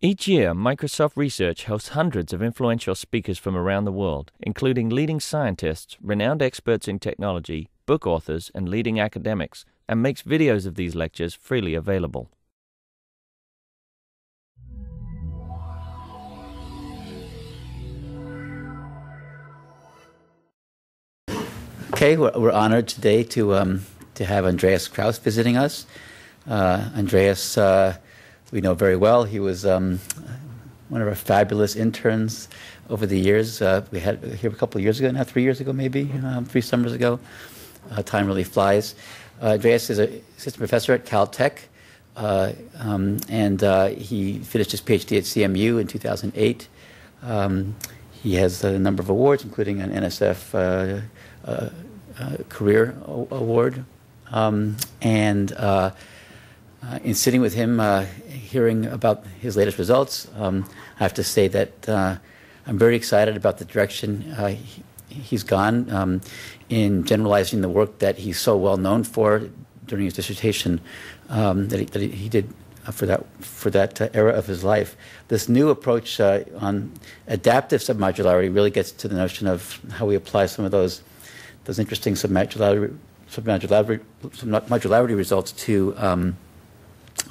Each year, Microsoft Research hosts hundreds of influential speakers from around the world, including leading scientists, renowned experts in technology, book authors, and leading academics, and makes videos of these lectures freely available. Okay, we're, we're honored today to um, to have Andreas Krause visiting us. Uh, Andreas, uh, we know very well. He was um, one of our fabulous interns over the years. Uh, we had here a couple of years ago now, three years ago maybe, um, three summers ago. Uh, time really flies. Uh, Andreas is a assistant professor at Caltech, uh, um, and he finished his PhD at CMU in 2008. Um, he has a number of awards, including an NSF uh, uh, career award. Um, and uh, in sitting with him, hearing about his latest results, um, I have to say that I'm very excited about the direction he, has gone um, in generalizing the work that he's so well known for during his dissertation um, that, he, that, he, did for that for that uh, era of his life. This new approach uh, on adaptive submodularity really gets to the notion of how we apply some of those those interesting submodularity, submodularity, submodularity results to um,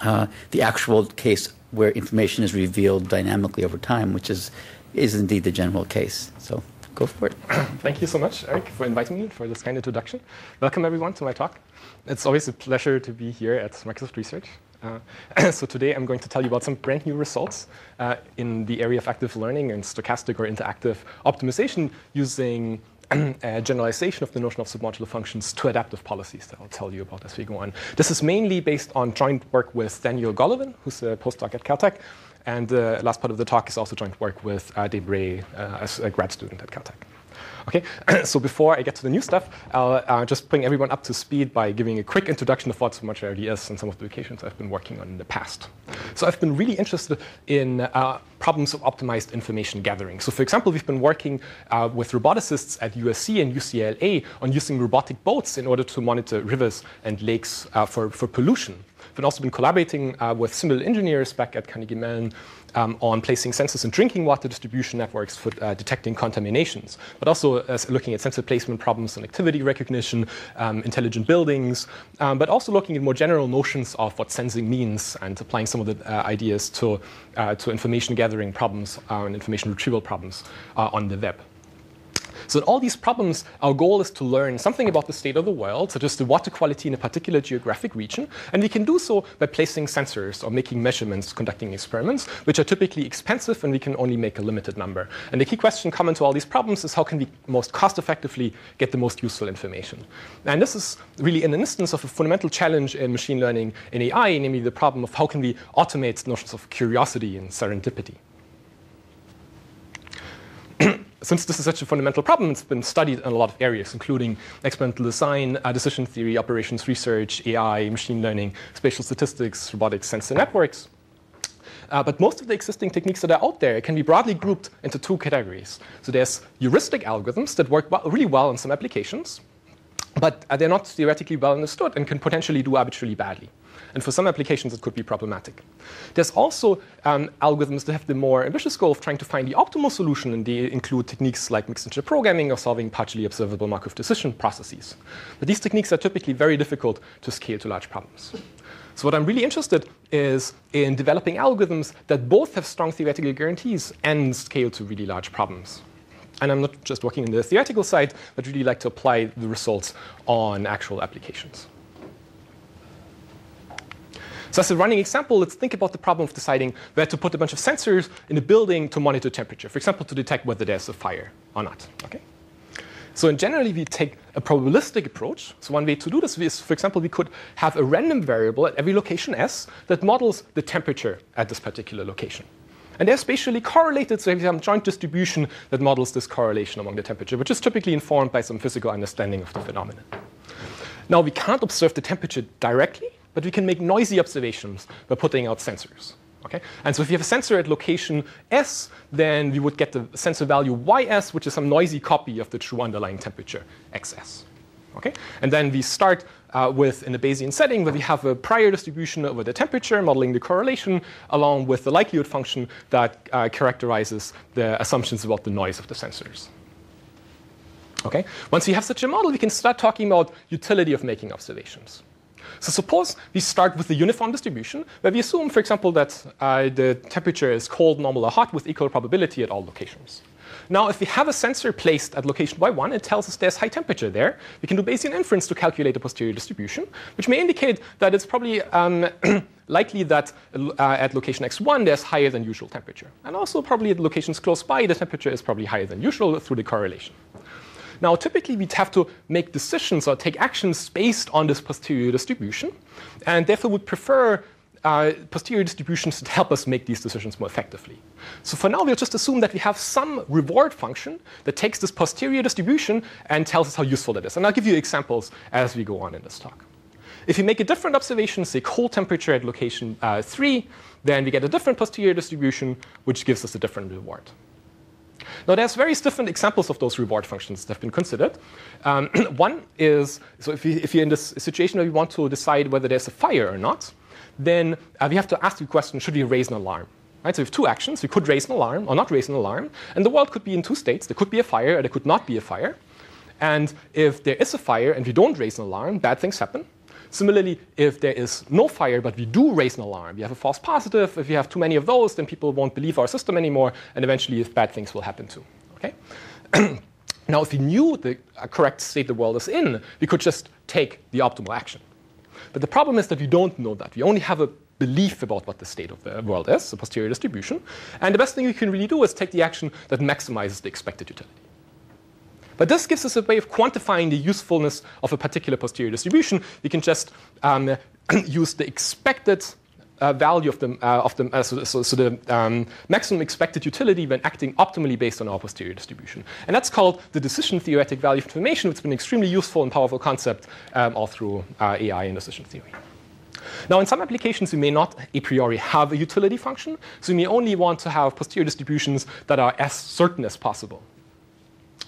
uh, the actual case where information is revealed dynamically over time, which is, is indeed the general case. So go for it. Thank you so much, Eric, for inviting me for this kind introduction. Welcome, everyone, to my talk. It's always a pleasure to be here at Microsoft Research. Uh, so today I'm going to tell you about some brand new results uh, in the area of active learning and stochastic or interactive optimization using a generalization of the notion of submodular functions to adaptive policies that I'll tell you about as we go on. This is mainly based on joint work with Daniel Golovin, who's a postdoc at Caltech, and the last part of the talk is also joint work with uh, Deb Ray uh, as a grad student at Caltech. Okay, so before I get to the new stuff, I'll uh, just bring everyone up to speed by giving a quick introduction of what submodularity is and some of the applications I've been working on in the past. So I've been really interested in uh, problems of optimized information gathering. So for example, we've been working uh, with roboticists at USC and UCLA on using robotic boats in order to monitor rivers and lakes uh, for, for pollution. We've also been collaborating uh, with similar engineers back at Carnegie Mellon um, on placing sensors in drinking water distribution networks for uh, detecting contaminations, but also uh, looking at sensor placement problems and activity recognition, um, intelligent buildings, um, but also looking at more general notions of what sensing means and applying some of the ideas to, to information gathering problems and information retrieval problems on the web. So in all these problems, our goal is to learn something about the state of the world, such as the water quality in a particular geographic region, and we can do so by placing sensors or making measurements, conducting experiments, which are typically expensive and we can only make a limited number. And the key question common to all these problems is how can we most cost effectively get the most useful information? And this is really an instance of a fundamental challenge in machine learning in AI, namely the problem of how can we automate notions of curiosity and serendipity since this is such a fundamental problem, it's been studied in a lot of areas, including experimental design, uh, decision theory, operations research, AI, machine learning, spatial statistics, robotics, sensor networks. Uh, but most of the existing techniques that are out there can be broadly grouped into two categories. So there's heuristic algorithms that work really well in some applications, but uh, they're not theoretically well understood and can potentially do arbitrarily badly. And for some applications, it could be problematic. There's also um, algorithms that have the more ambitious goal of trying to find the optimal solution, and they include techniques like mixed integer programming or solving partially observable Markov decision processes. But these techniques are typically very difficult to scale to large problems. So what I'm really interested is in developing algorithms that both have strong theoretical guarantees and scale to really large problems. And I'm not just working on the theoretical side, but really like to apply the results on actual applications. So as a running example, let's think about the problem of deciding where to put a bunch of sensors in a building to monitor temperature, for example, to detect whether there's a fire or not. Okay? So in generally, we take a probabilistic approach. So one way to do this is, for example, we could have a random variable at every location S that models the temperature at this particular location. And they're spatially correlated, so we have some joint distribution that models this correlation among the temperature, which is typically informed by some physical understanding of the phenomenon. Now, we can't observe the temperature directly, but we can make noisy observations by putting out sensors. Okay? And so if you have a sensor at location S, then we would get the sensor value YS, which is some noisy copy of the true underlying temperature XS. Okay? And then we start uh, with in a Bayesian setting where we have a prior distribution over the temperature, modeling the correlation, along with the likelihood function that uh, characterizes the assumptions about the noise of the sensors. Okay? Once we have such a model, we can start talking about utility of making observations. So suppose we start with the uniform distribution, where we assume, for example, that uh, the temperature is cold, normal, or hot with equal probability at all locations. Now, if we have a sensor placed at location y1, it tells us there's high temperature there. We can do Bayesian inference to calculate the posterior distribution, which may indicate that it's probably um, likely that uh, at location x1 there's higher than usual temperature. And also probably at locations close by, the temperature is probably higher than usual through the correlation. Now, typically, we'd have to make decisions or take actions based on this posterior distribution, and therefore would prefer uh, posterior distributions to help us make these decisions more effectively. So for now, we'll just assume that we have some reward function that takes this posterior distribution and tells us how useful that is. And I'll give you examples as we go on in this talk. If you make a different observation, say cold temperature at location uh, 3, then we get a different posterior distribution, which gives us a different reward. Now, there's various different examples of those reward functions that have been considered. Um, one is, so if, you, if you're in this situation where you want to decide whether there's a fire or not, then uh, we have to ask the question, should we raise an alarm? Right, so we have two actions. We could raise an alarm or not raise an alarm. And the world could be in two states. There could be a fire or there could not be a fire. And if there is a fire and we don't raise an alarm, bad things happen. Similarly, if there is no fire, but we do raise an alarm, we have a false positive, if we have too many of those, then people won't believe our system anymore, and eventually bad things will happen too. Okay? now, if we knew the uh, correct state the world is in, we could just take the optimal action. But the problem is that we don't know that. We only have a belief about what the state of the world is, the posterior distribution. And the best thing we can really do is take the action that maximizes the expected utility. But this gives us a way of quantifying the usefulness of a particular posterior distribution. We can just um, use the expected uh, value of the, uh, of the uh, so, so, so, the um, maximum expected utility when acting optimally based on our posterior distribution. And that's called the decision theoretic value of information, which has been an extremely useful and powerful concept um, all through uh, AI and decision theory. Now, in some applications, we may not a priori have a utility function, so we may only want to have posterior distributions that are as certain as possible.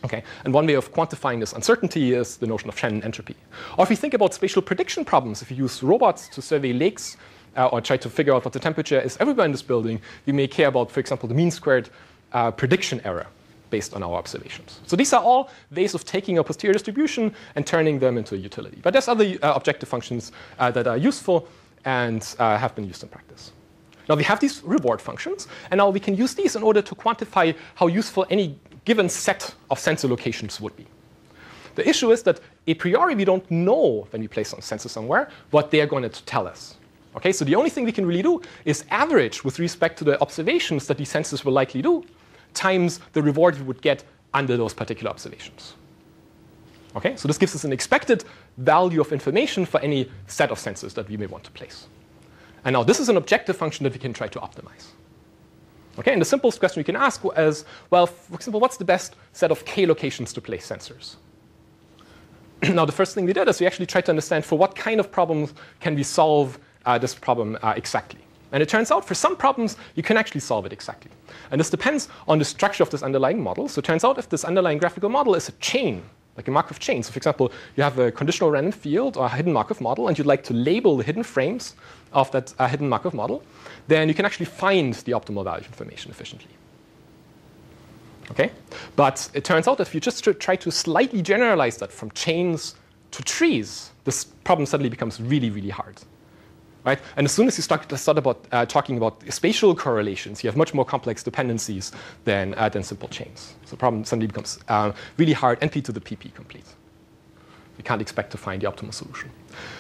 Okay, and one way of quantifying this uncertainty is the notion of Shannon entropy. Or if we think about spatial prediction problems, if you use robots to survey lakes uh, or try to figure out what the temperature is everywhere in this building, we may care about, for example, the mean squared uh, prediction error based on our observations. So these are all ways of taking a posterior distribution and turning them into a utility. But there's other uh, objective functions uh, that are useful and uh, have been used in practice. Now we have these reward functions, and now we can use these in order to quantify how useful any given set of sensor locations would be. The issue is that a priori we don't know when we place a sensor somewhere what they're going to tell us. Okay, so the only thing we can really do is average with respect to the observations that these sensors will likely do times the reward we would get under those particular observations. Okay, so this gives us an expected value of information for any set of sensors that we may want to place. And now this is an objective function that we can try to optimize. Okay, and the simplest question we can ask is, well, for example, what's the best set of k locations to place sensors? now, the first thing we did is we actually tried to understand for what kind of problems can we solve uh, this problem uh, exactly. And it turns out for some problems, you can actually solve it exactly. And this depends on the structure of this underlying model. So it turns out if this underlying graphical model is a chain, like a Markov chain. So for example, you have a conditional random field or a hidden Markov model, and you'd like to label the hidden frames of that uh, hidden Markov model, then you can actually find the optimal value information efficiently. Okay? But it turns out that if you just try to slightly generalize that from chains to trees, this problem suddenly becomes really, really hard. Right? And as soon as you start, start about, uh, talking about spatial correlations, you have much more complex dependencies than, uh, than simple chains. So the problem suddenly becomes uh, really hard, NP to the PP complete. We can't expect to find the optimal solution.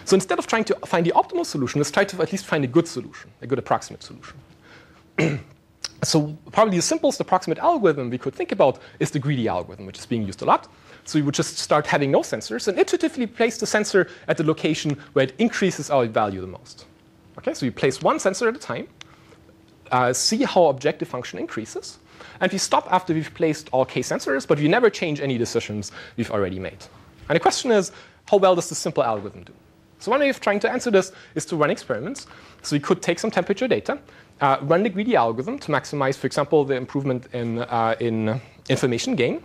So instead of trying to find the optimal solution, let's try to at least find a good solution, a good approximate solution. so probably the simplest approximate algorithm we could think about is the greedy algorithm, which is being used a lot. So we would just start having no sensors and iteratively place the sensor at the location where it increases our value the most. Okay, so we place one sensor at a time, uh, see how objective function increases, and we stop after we've placed all k sensors, but we never change any decisions we've already made. And the question is, how well does this simple algorithm do? So one way of trying to answer this is to run experiments. So we could take some temperature data, uh, run the greedy algorithm to maximize, for example, the improvement in, uh, in information gain,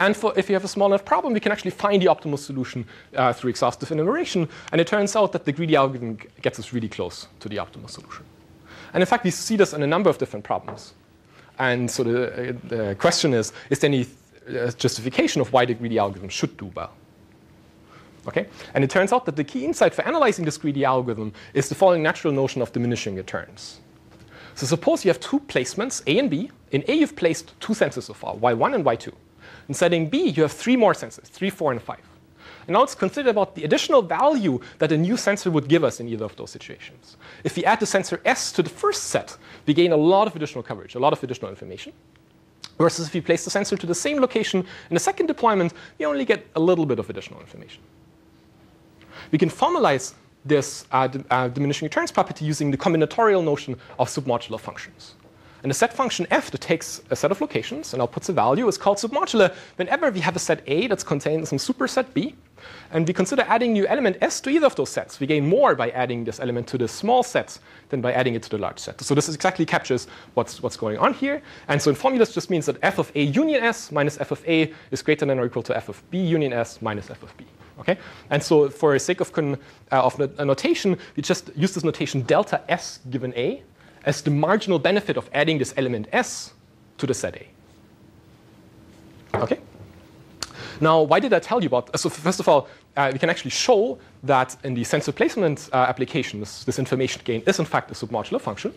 And for, if you have a small enough problem, we can actually find the optimal solution uh, through exhaustive enumeration. And it turns out that the greedy algorithm gets us really close to the optimal solution. And in fact, we see this in a number of different problems. And so the, the question is, is there any uh, justification of why the greedy algorithm should do well? Okay? And it turns out that the key insight for analyzing this greedy algorithm is the following natural notion of diminishing returns. So suppose you have two placements, A and B. In A, you've placed two sensors so far, Y1 and Y2. In setting B, you have three more sensors, 3, 4, and 5. And now let's consider about the additional value that a new sensor would give us in either of those situations. If we add the sensor S to the first set, we gain a lot of additional coverage, a lot of additional information. Versus if we place the sensor to the same location in the second deployment, we only get a little bit of additional information. We can formalize this uh, uh, diminishing returns property using the combinatorial notion of submodular functions. And a set function f that takes a set of locations and outputs a value is called submodular whenever we have a set A that's contained in some superset B. And we consider adding new element S to either of those sets. We gain more by adding this element to the small set than by adding it to the large set. So this exactly captures what's, what's going on here. And so in formulas just means that f of A union S minus f of A is greater than or equal to f of B union S minus f of B. Okay? And so for the sake of, con, uh, of a notation, we just use this notation delta S given A as the marginal benefit of adding this element S to the set A. Okay? Now, why did I tell you about? So first of all, uh, we can actually show that in the sensor placement uh, applications, this information gain is in fact a submodular function.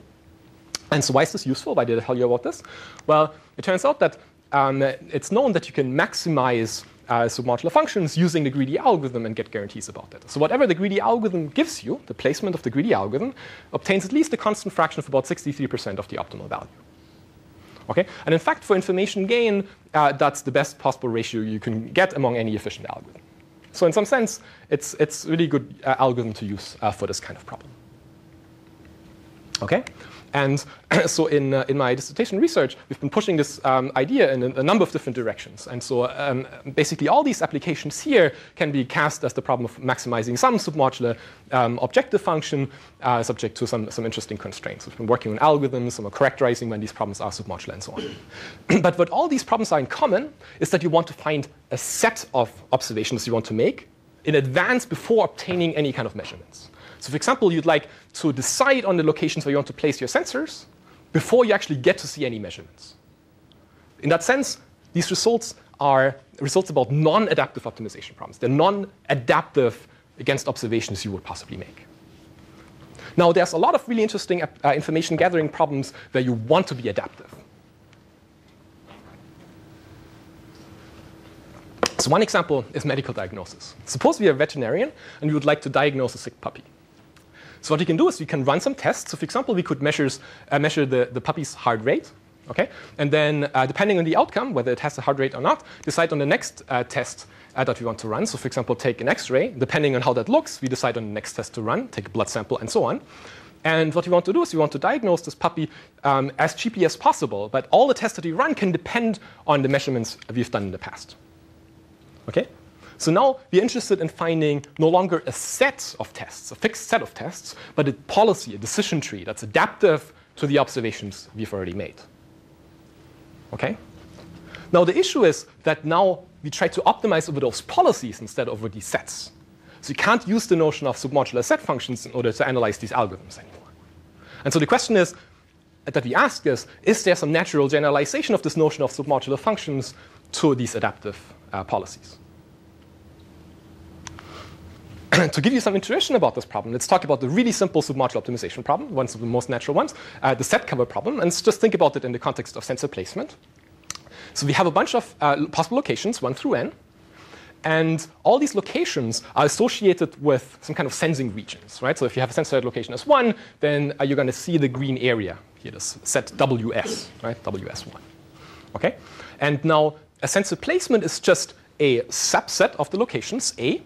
And so why is this useful? Why did I tell you about this? Well, it turns out that um, it's known that you can maximize uh, submodular functions using the greedy algorithm and get guarantees about that. So whatever the greedy algorithm gives you, the placement of the greedy algorithm, obtains at least a constant fraction of about 63% of the optimal value. Okay? And in fact, for information gain, uh, that's the best possible ratio you can get among any efficient algorithm. So in some sense, it's, it's really good uh, algorithm to use uh, for this kind of problem. Okay? And so in, uh, in my dissertation research, we've been pushing this um, idea in a, a, number of different directions. And so um, basically all these applications here can be cast as the problem of maximizing some submodular um, objective function uh, subject to some, some interesting constraints. We've been working on algorithms, some characterizing when these problems are submodular and so on. but what all these problems are in common is that you want to find a set of observations you want to make in advance before obtaining any kind of measurements. So for example, you'd like to decide on the locations where you want to place your sensors before you actually get to see any measurements. In that sense, these results are results about non-adaptive optimization problems. They're non-adaptive against observations you would possibly make. Now, there's a lot of really interesting uh, information gathering problems where you want to be adaptive. So one example is medical diagnosis. Suppose we are a veterinarian and we would like to diagnose a sick puppy. So what we can do is we can run some tests. So for example, we could measures, uh, measure the, the puppy's heart rate. Okay? And then uh, depending on the outcome, whether it has a heart rate or not, decide on the next uh, test uh, that we want to run. So for example, take an X-ray. Depending on how that looks, we decide on the next test to run, take a blood sample, and so on. And what we want to do is we want to diagnose this puppy um, as cheaply as possible. But all the tests that we run can depend on the measurements we've done in the past. Okay? So now we're interested in finding no longer a set of tests, a fixed set of tests, but a policy, a decision tree that's adaptive to the observations we've already made. Okay? Now the issue is that now we try to optimize over those policies instead of over these sets. So you can't use the notion of submodular set functions in order to analyze these algorithms anymore. And so the question is that we ask is, is there some natural generalization of this notion of submodular functions to these adaptive uh, policies? to give you some intuition about this problem, let's talk about the really simple submodular optimization problem, one of the most natural ones, uh, the set cover problem, and let's just think about it in the context of sensor placement. So we have a bunch of uh, possible locations, 1 through n, and all these locations are associated with some kind of sensing regions, right? So if you have a sensor at location as 1, then uh, you're going to see the green area here, this set WS, right? WS1. Okay? And now a sensor placement is just a subset of the locations, A,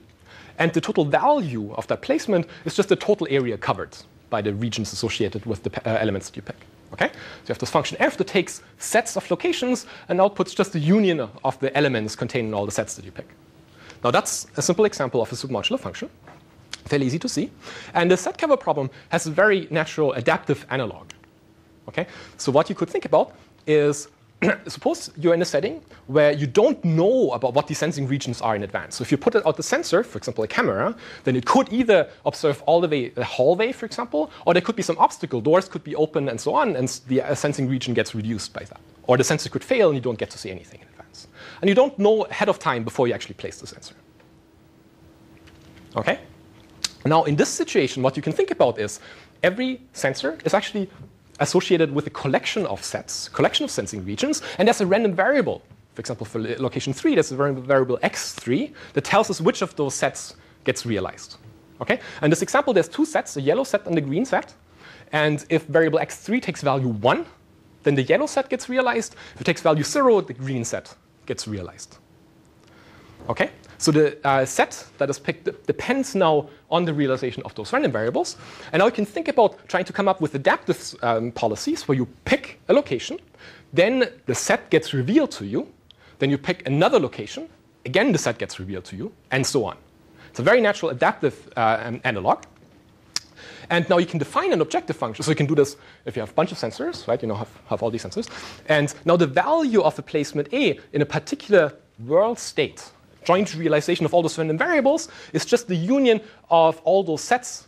and the total value of that placement is just the total area covered by the regions associated with the uh, elements that you pick. Okay? So you have this function f that takes sets of locations and outputs just the union of the elements contained in all the sets that you pick. Now that's a simple example of a submodular function. Fairly easy to see. And the set cover problem has a very natural adaptive analog. Okay? So what you could think about is suppose you're in a setting where you don't know about what the sensing regions are in advance. So if you put out the sensor, for example, a camera, then it could either observe all the way the hallway, for example, or there could be some obstacle, doors could be open and so on, and the uh, sensing region gets reduced by that. Or the sensor could fail and you don't get to see anything in advance. And you don't know ahead of time before you actually place the sensor. Okay? Now, in this situation, what you can think about is every sensor is actually associated with a collection of sets, collection of sensing regions, and there's a random variable. For example, for location 3, there's a variable x3 that tells us which of those sets gets realized. Okay? In this example, there's two sets, a yellow set and a green set. And if variable x3 takes value 1, then the yellow set gets realized. If it takes value 0, the green set gets realized. Okay? So the uh, set that is picked depends now on the realization of those random variables. And now you can think about trying to come up with adaptive um, policies where you pick a location, then the set gets revealed to you, then you pick another location, again the set gets revealed to you, and so on. It's a very natural adaptive uh, analog. And now you can define an objective function. So you can do this if you have a bunch of sensors, right? You know, have, have all these sensors. And now the value of a placement A in a particular world state joint realization of all those random variables is just the union of all those sets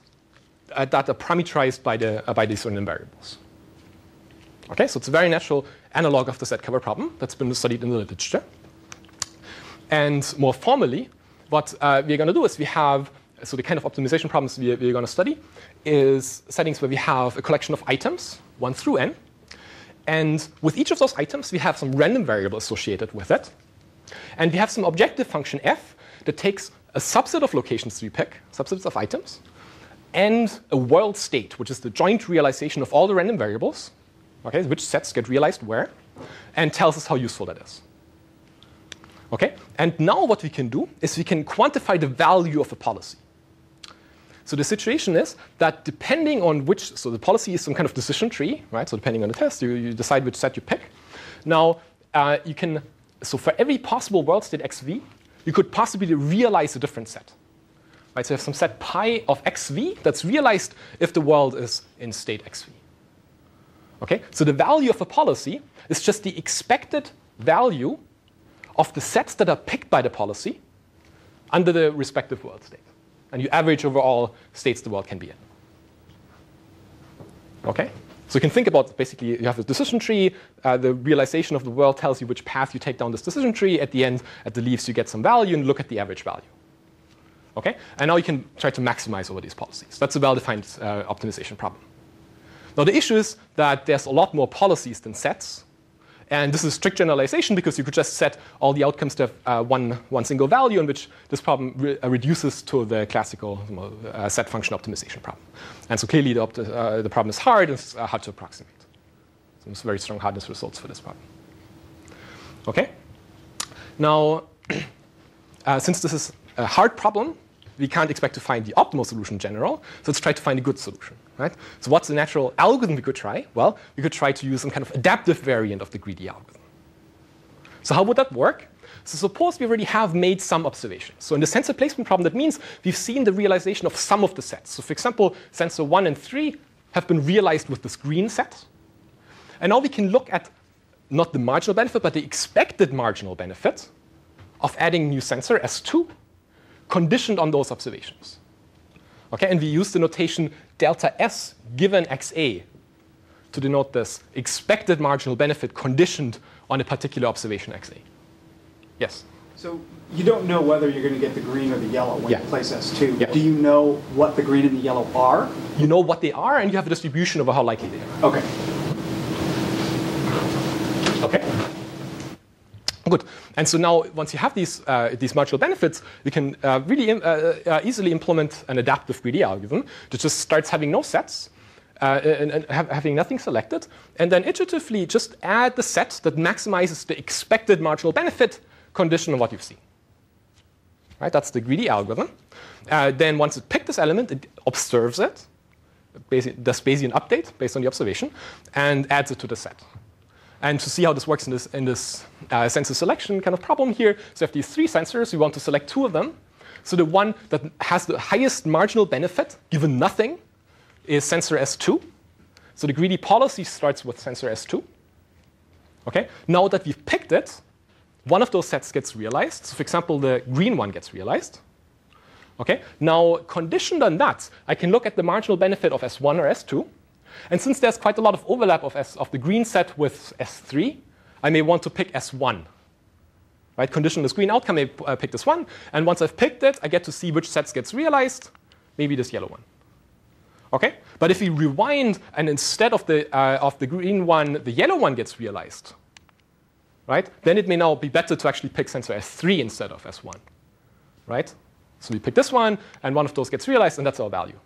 uh, that are parameterized by, the, uh, by these random variables. Okay, so it's a very natural analog of the set cover problem that's been studied in the literature. And more formally, what uh, we're going to do is we have, so the kind of optimization problems we, we're going to study is settings where we have a collection of items, 1 through n. And with each of those items, we have some random variable associated with it. And we have some objective function f that takes a subset of locations we pick, subsets of items, and a world state, which is the joint realization of all the random variables, okay, which sets get realized where, and tells us how useful that is. Okay? And now what we can do is we can quantify the value of a policy. So the situation is that depending on which, so the policy is some kind of decision tree, right? So depending on the test, you, you decide which set you pick. Now, uh, you can so for every possible world state xv, you could possibly realize a different set. Right? So you have some set pi of xv that's realized if the world is in state xv. Okay? So the value of a policy is just the expected value of the sets that are picked by the policy under the respective world state. And you average over all states the world can be in. Okay? So you can think about basically you have a decision tree. Uh, the realization of the world tells you which path you take down this decision tree. At the end, at the leaves, you get some value and look at the average value. Okay? And now you can try to maximize over these policies. That's a well-defined uh, optimization problem. Now the issue is that there's a lot more policies than sets. And this is strict generalization because you could just set all the outcomes to have uh, one, one single value in which this problem re uh, reduces to the classical uh, set function optimization problem. And so clearly the, uh, the problem is hard and it's uh, hard to approximate. So there's very strong hardness results for this problem. Okay? Now, uh, since this is a hard problem, we can't expect to find the optimal solution in general. So let's try to find a good solution. Right? So what's the natural algorithm we could try? Well, we could try to use some kind of adaptive variant of the greedy algorithm. So how would that work? So suppose we already have made some observations. So in the sensor placement problem, that means we've seen the realization of some of the sets. So for example, sensor 1 and 3 have been realized with this green set. And now we can look at not the marginal benefit, but the expected marginal benefit of adding new sensor S2 conditioned on those observations. Okay, and we use the notation delta S given XA to denote this expected marginal benefit conditioned on a particular observation XA. Yes? So you don't know whether you're going to get the green or the yellow when yeah. you place S2. Yeah. Do you know what the green and the yellow are? You know what they are, and you have a distribution over how likely they are. Okay. Okay. Good. And so now, once you have these, uh, these marginal benefits, you can uh, really uh, uh easily implement an adaptive greedy algorithm that just starts having no sets uh, and, and have, having nothing selected, and then iteratively just add the set that maximizes the expected marginal benefit condition on what you've seen. Right? That's the greedy algorithm. Uh, then once it picked this element, it observes it, does Bayesian update based on the observation, and adds it to the set. And to see how this works in this, in this uh, sensor selection kind of problem here, so we have these three sensors. We want to select two of them. So the one that has the highest marginal benefit, given nothing, is sensor S2. So the greedy policy starts with sensor S2. Okay? Now that we've picked it, one of those sets gets realized. So for example, the green one gets realized. Okay? Now, conditioned on that, I can look at the marginal benefit of S1 or S2. And since there's quite a lot of overlap of, S, of the green set with S3, I may want to pick S1. Right? Condition the green outcome, I uh, pick this one. And once I've picked it, I get to see which sets gets realized. Maybe this yellow one. Okay? But if we rewind and instead of the, uh, of the green one, the yellow one gets realized, right? Then it may now be better to actually pick sensor S3 instead of S1, right? So we pick this one, and one of those gets realized, and that's our value.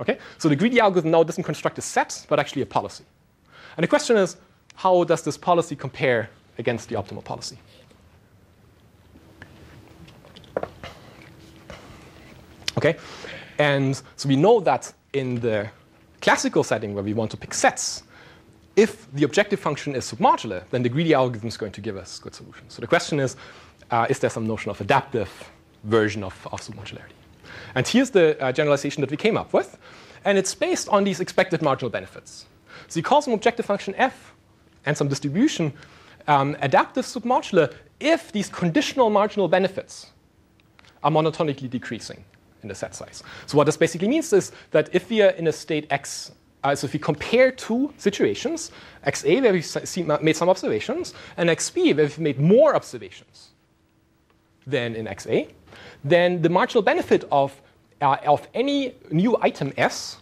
Okay? So the greedy algorithm now doesn't construct a set, but actually a policy. And the question is, how does this policy compare against the optimal policy? Okay? And so we know that in the classical setting where we want to pick sets, if the objective function is submodular, then the greedy algorithm is going to give us good solutions. So the question is, uh, is there some notion of adaptive version of, of submodularity? And here's the uh, generalization that we came up with. And it's based on these expected marginal benefits. So you call some objective function f and some distribution um, adaptive submodular if these conditional marginal benefits are monotonically decreasing in the set size. So what this basically means is that if we are in a state x, uh, so if we compare two situations, xa where we've made some observations, and xb where we've made more observations than in xa, then the marginal benefit of, uh, of any new item s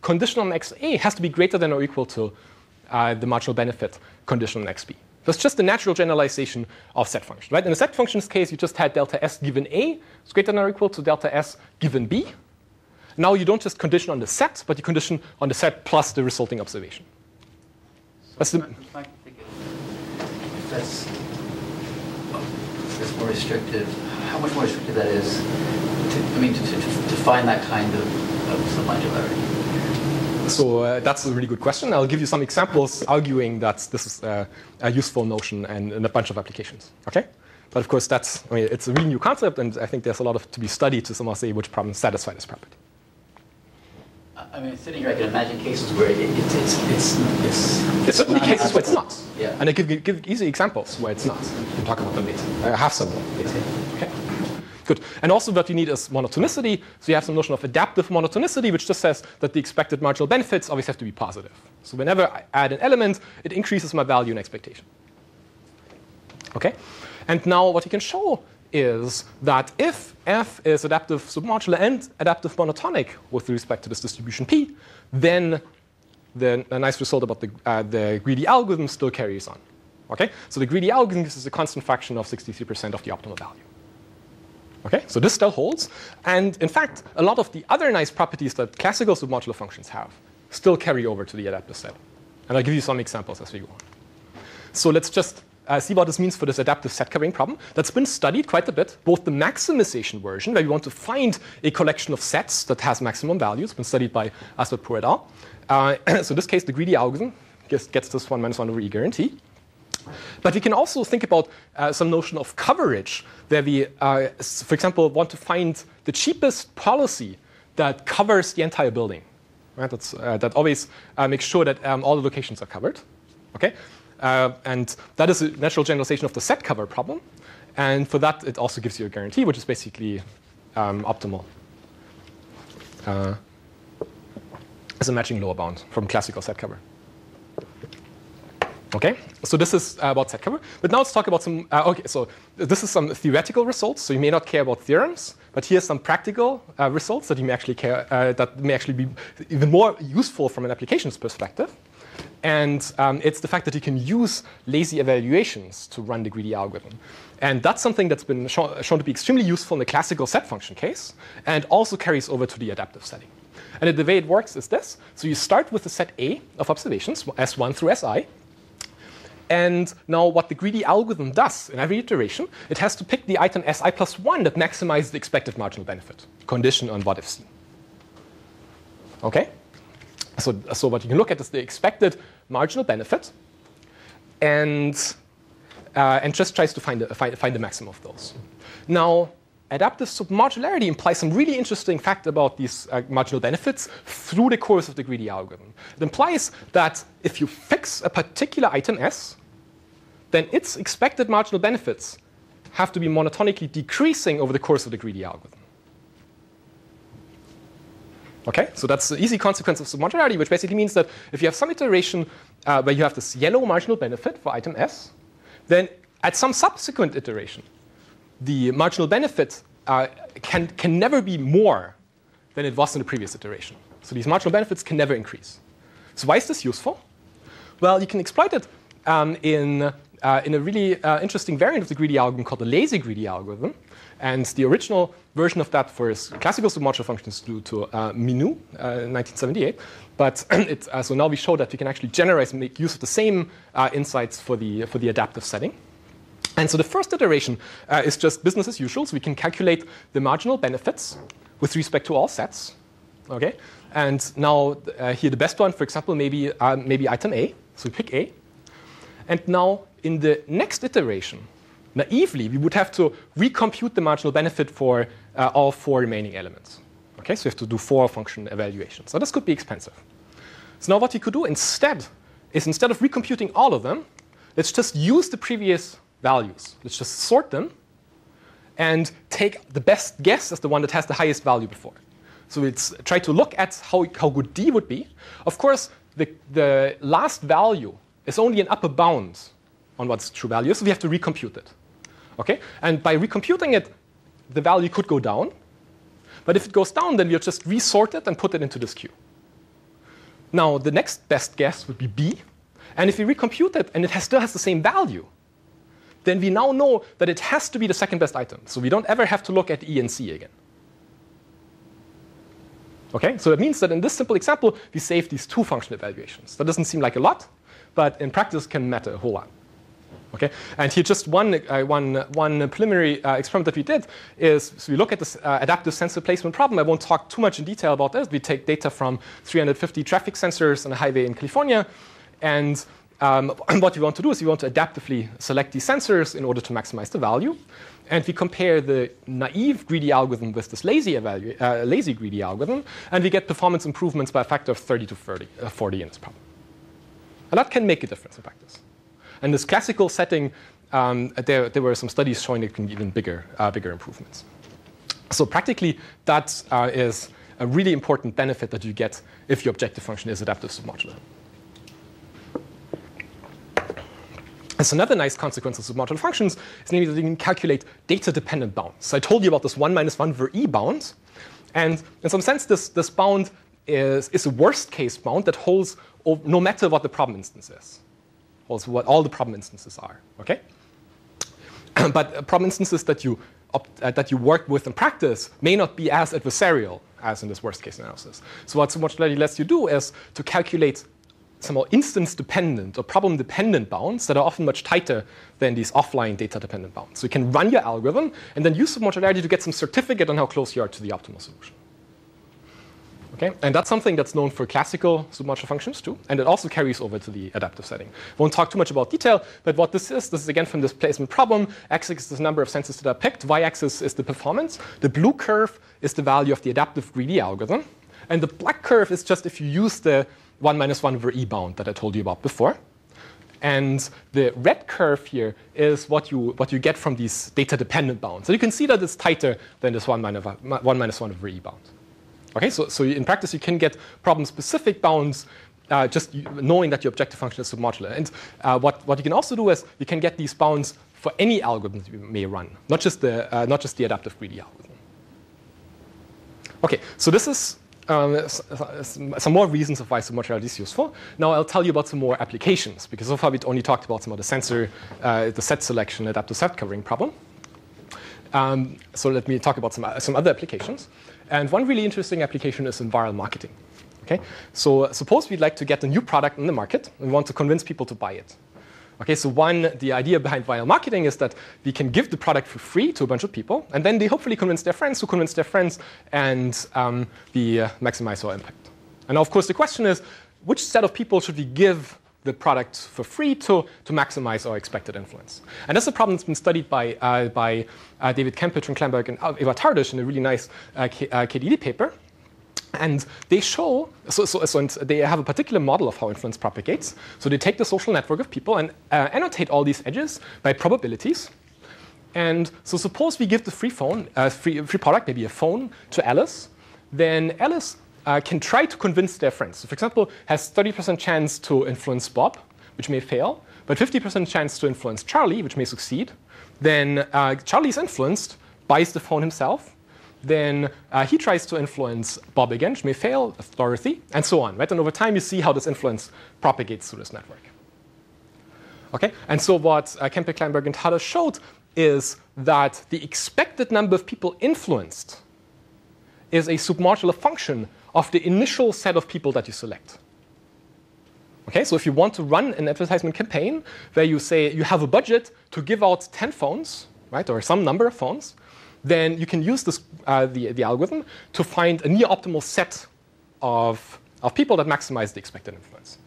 conditional on xa has to be greater than or equal to uh, the marginal benefit conditional on xb. That's just the natural generalization of set function, right? In the set functions case, you just had delta s given a is greater than or equal to delta s given b. Now you don't just condition on the set, but you condition on the set plus the resulting observation. So that's, the, more restrictive. How much more restrictive that is? To, I mean, to, to, to find that kind of, of submodularity. So uh, that's a really good question. I'll give you some examples arguing that this is uh, a useful notion and in a bunch of applications. Okay? But of course, that's I mean, it's a really new concept, and I think there's a lot of to be studied to somehow say which problems satisfy this property. I mean, sitting here, I can imagine cases where it, it, it's it's it's it's certainly cases where it's not. Yeah. And I give, give easy examples where it's not. We can talk about them later. I have some later. Okay. Good. And also what you need is monotonicity. So you have some notion of adaptive monotonicity, which just says that the expected marginal benefits always have to be positive. So whenever I add an element, it increases my value and expectation. Okay? And now what you can show is that if f is adaptive submodular and adaptive monotonic with respect to this distribution p, then the, nice result about the, uh, the greedy algorithm still carries on. Okay? So the greedy algorithm is a constant fraction of 63% of the optimal value. Okay, so this still holds. And in fact, a lot of the other nice properties that classical submodular functions have still carry over to the adaptive set. And I'll give you some examples as we go on. So let's just uh, see what this means for this adaptive set covering problem. That's been studied quite a bit. Both the maximization version, where we want to find a collection of sets that has maximum values, been studied by Asadpour et al. Uh, so in this case, the greedy algorithm gets, gets this 1 minus 1 over E guarantee. But we can also think about uh, some notion of coverage, where we, uh, for example, want to find the cheapest policy that covers the entire building. Right? Uh, that always uh, makes sure that um, all the locations are covered. Okay? Uh, and that is a natural generalization of the set cover problem. And for that, it also gives you a guarantee, which is basically um, optimal uh, as a matching lower bound from classical set cover. Okay, so this is uh, about set cover. But now let's talk about some, uh, okay, so this is some theoretical results. So you may not care about theorems, but here's some practical uh, results that you may actually care, uh, that may actually be even more useful from an applications perspective. And um, it's the fact that you can use lazy evaluations to run the greedy algorithm. And that's something that's been show shown to be extremely useful in the classical set function case, and also carries over to the adaptive setting. And the way it works is this. So you start with the set A of observations, S1 through Si, and now what the greedy algorithm does in every iteration, it has to pick the item Si plus 1 that maximizes the expected marginal benefit, condition on what if seen. Okay? So, so what you can look at is the expected marginal benefit and, uh, and just tries to find, the, find, find the maximum of those. Now, adaptive submodularity implies some really interesting fact about these uh, marginal benefits through the course of the greedy algorithm. It implies that if you fix a particular item S, then its expected marginal benefits have to be monotonically decreasing over the course of the greedy algorithm. Okay, so that's the easy consequence of submodularity, which basically means that if you have some iteration uh, where you have this yellow marginal benefit for item S, then at some subsequent iteration, the marginal benefit uh, can, can never be more than it was in the previous iteration. So these marginal benefits can never increase. So why is this useful? Well, you can exploit it um, in, uh, in a really uh, interesting variant of the greedy algorithm called the lazy greedy algorithm. And the original version of that for classical submodular functions due to uh, Minoux, uh, 1978. But it, uh, so now we show that we can actually generate and make use of the same uh, insights for the, for the adaptive setting. And so the first iteration uh, is just business as usual. So we can calculate the marginal benefits with respect to all sets. Okay, and now uh, here the best one, for example, maybe maybe item A. So we pick A, and now in the next iteration, naively, we would have to recompute the marginal benefit for uh, all four remaining elements. Okay, so we have to do four function evaluations. So this could be expensive. So now what we could do instead is instead of recomputing all of them, let's just use the previous values. Let's just sort them and take the best guess as the one that has the highest value before. So let's try to look at how, how good D would be. Of course, the, the last value is only an upper bound on what's true value, so we have to recompute it. Okay? And by recomputing it, the value could go down. But if it goes down, then we'll just resort it and put it into this queue. Now, the next best guess would be B. And if we recompute it and it has, still has the same value, then we now know that it has to be the second best item. So we don't ever have to look at E and C again. Okay, so that means that in this simple example, we save these two function evaluations. That doesn't seem like a lot, but in practice can matter a whole lot. Okay? And here, just one, uh, one, one preliminary uh, experiment that we did is so we look at this uh, adaptive sensor placement problem. I won't talk too much in detail about this. We take data from 350 traffic sensors on a highway in California. And um, what we want to do is we want to adaptively select these sensors in order to maximize the value. And we compare the naive greedy algorithm with this lazy, uh, lazy greedy algorithm, and we get performance improvements by a factor of 30 to 30, uh, 40 in this problem. And that can make a difference in practice. In this classical setting, um, there, there, were some studies showing it can even bigger, uh, bigger improvements. So practically, that uh, is a really important benefit that you get if your objective function is adaptive submodular. And another nice consequence of submodular functions is namely that you can calculate data-dependent bounds. So I told you about this 1 minus 1 ver e bound. And in some sense, this, this bound is, is a worst-case bound that holds no matter what the problem instance is also what all the problem instances are. Okay, but uh, problem instances that you uh, that you work with in practice may not be as adversarial as in this worst case analysis. So what submodularity lets you do is to calculate some more instance dependent or problem dependent bounds that are often much tighter than these offline data dependent bounds. So you can run your algorithm and then use submodularity to get some certificate on how close you are to the optimal solution. Okay? And that's something that's known for classical submodular functions too, and it also carries over to the adaptive setting. Won't talk too much about detail, but what this is, this is again from this placement problem. X-axis is the number of sensors that are picked, y-axis is the performance. The blue curve is the value of the adaptive greedy algorithm, and the black curve is just if you use the 1 minus 1 over e bound that I told you about before. And the red curve here is what you, what you get from these data-dependent bounds. So you can see that it's tighter than this 1 minus 1, minus 1 over e bound. Okay, so, so in practice, you can get problem-specific bounds uh, just knowing that your objective function is submodular. And uh, what, what you can also do is you can get these bounds for any algorithm you may run, not just the, uh, not just the adaptive greedy algorithm. Okay, so this is um, some more reasons of why submodularity is useful. Now I'll tell you about some more applications, because so far we've only talked about some of the sensor, uh, the set selection, adaptive set covering problem. Um, so let me talk about some, some other applications. And one really interesting application is in viral marketing. Okay? So suppose we'd like to get a new product in the market and we want to convince people to buy it. Okay, so one, the idea behind viral marketing is that we can give the product for free to a bunch of people, and then they hopefully convince their friends who convince their friends, and um, we uh, maximize our impact. And of course, the question is, which set of people should we give the product for free to, to maximize our expected influence. And that's a problem that's been studied by, uh, by uh, David Kempe and Kleinberg and Eva Tardos in a really nice uh, K- uh, KDD paper. And they show, so, so, so they have a particular model of how influence propagates. So they take the social network of people and uh, annotate all these edges by probabilities. And so suppose we give the free phone, uh, free, free product, maybe a phone, to Alice. Then Alice uh, can try to convince their friends. So for example, has 30% chance to influence Bob, which may fail, but 50% chance to influence Charlie, which may succeed. Then uh, Charlie's influenced, buys the phone himself, then uh, he tries to influence Bob again, which may fail, Dorothy, and so on. Right? And over time, you see how this influence propagates through this network. Okay? And so what uh, Kempe, Kleinberg, and Haller showed is that the expected number of people influenced is a submodular function of the initial set of people that you select. Okay, so if you want to run an advertisement campaign where you say you have a budget to give out 10 phones, right, or some number of phones, then you can use this, uh, the, the algorithm to find a near optimal set of, of people that maximize the expected influence.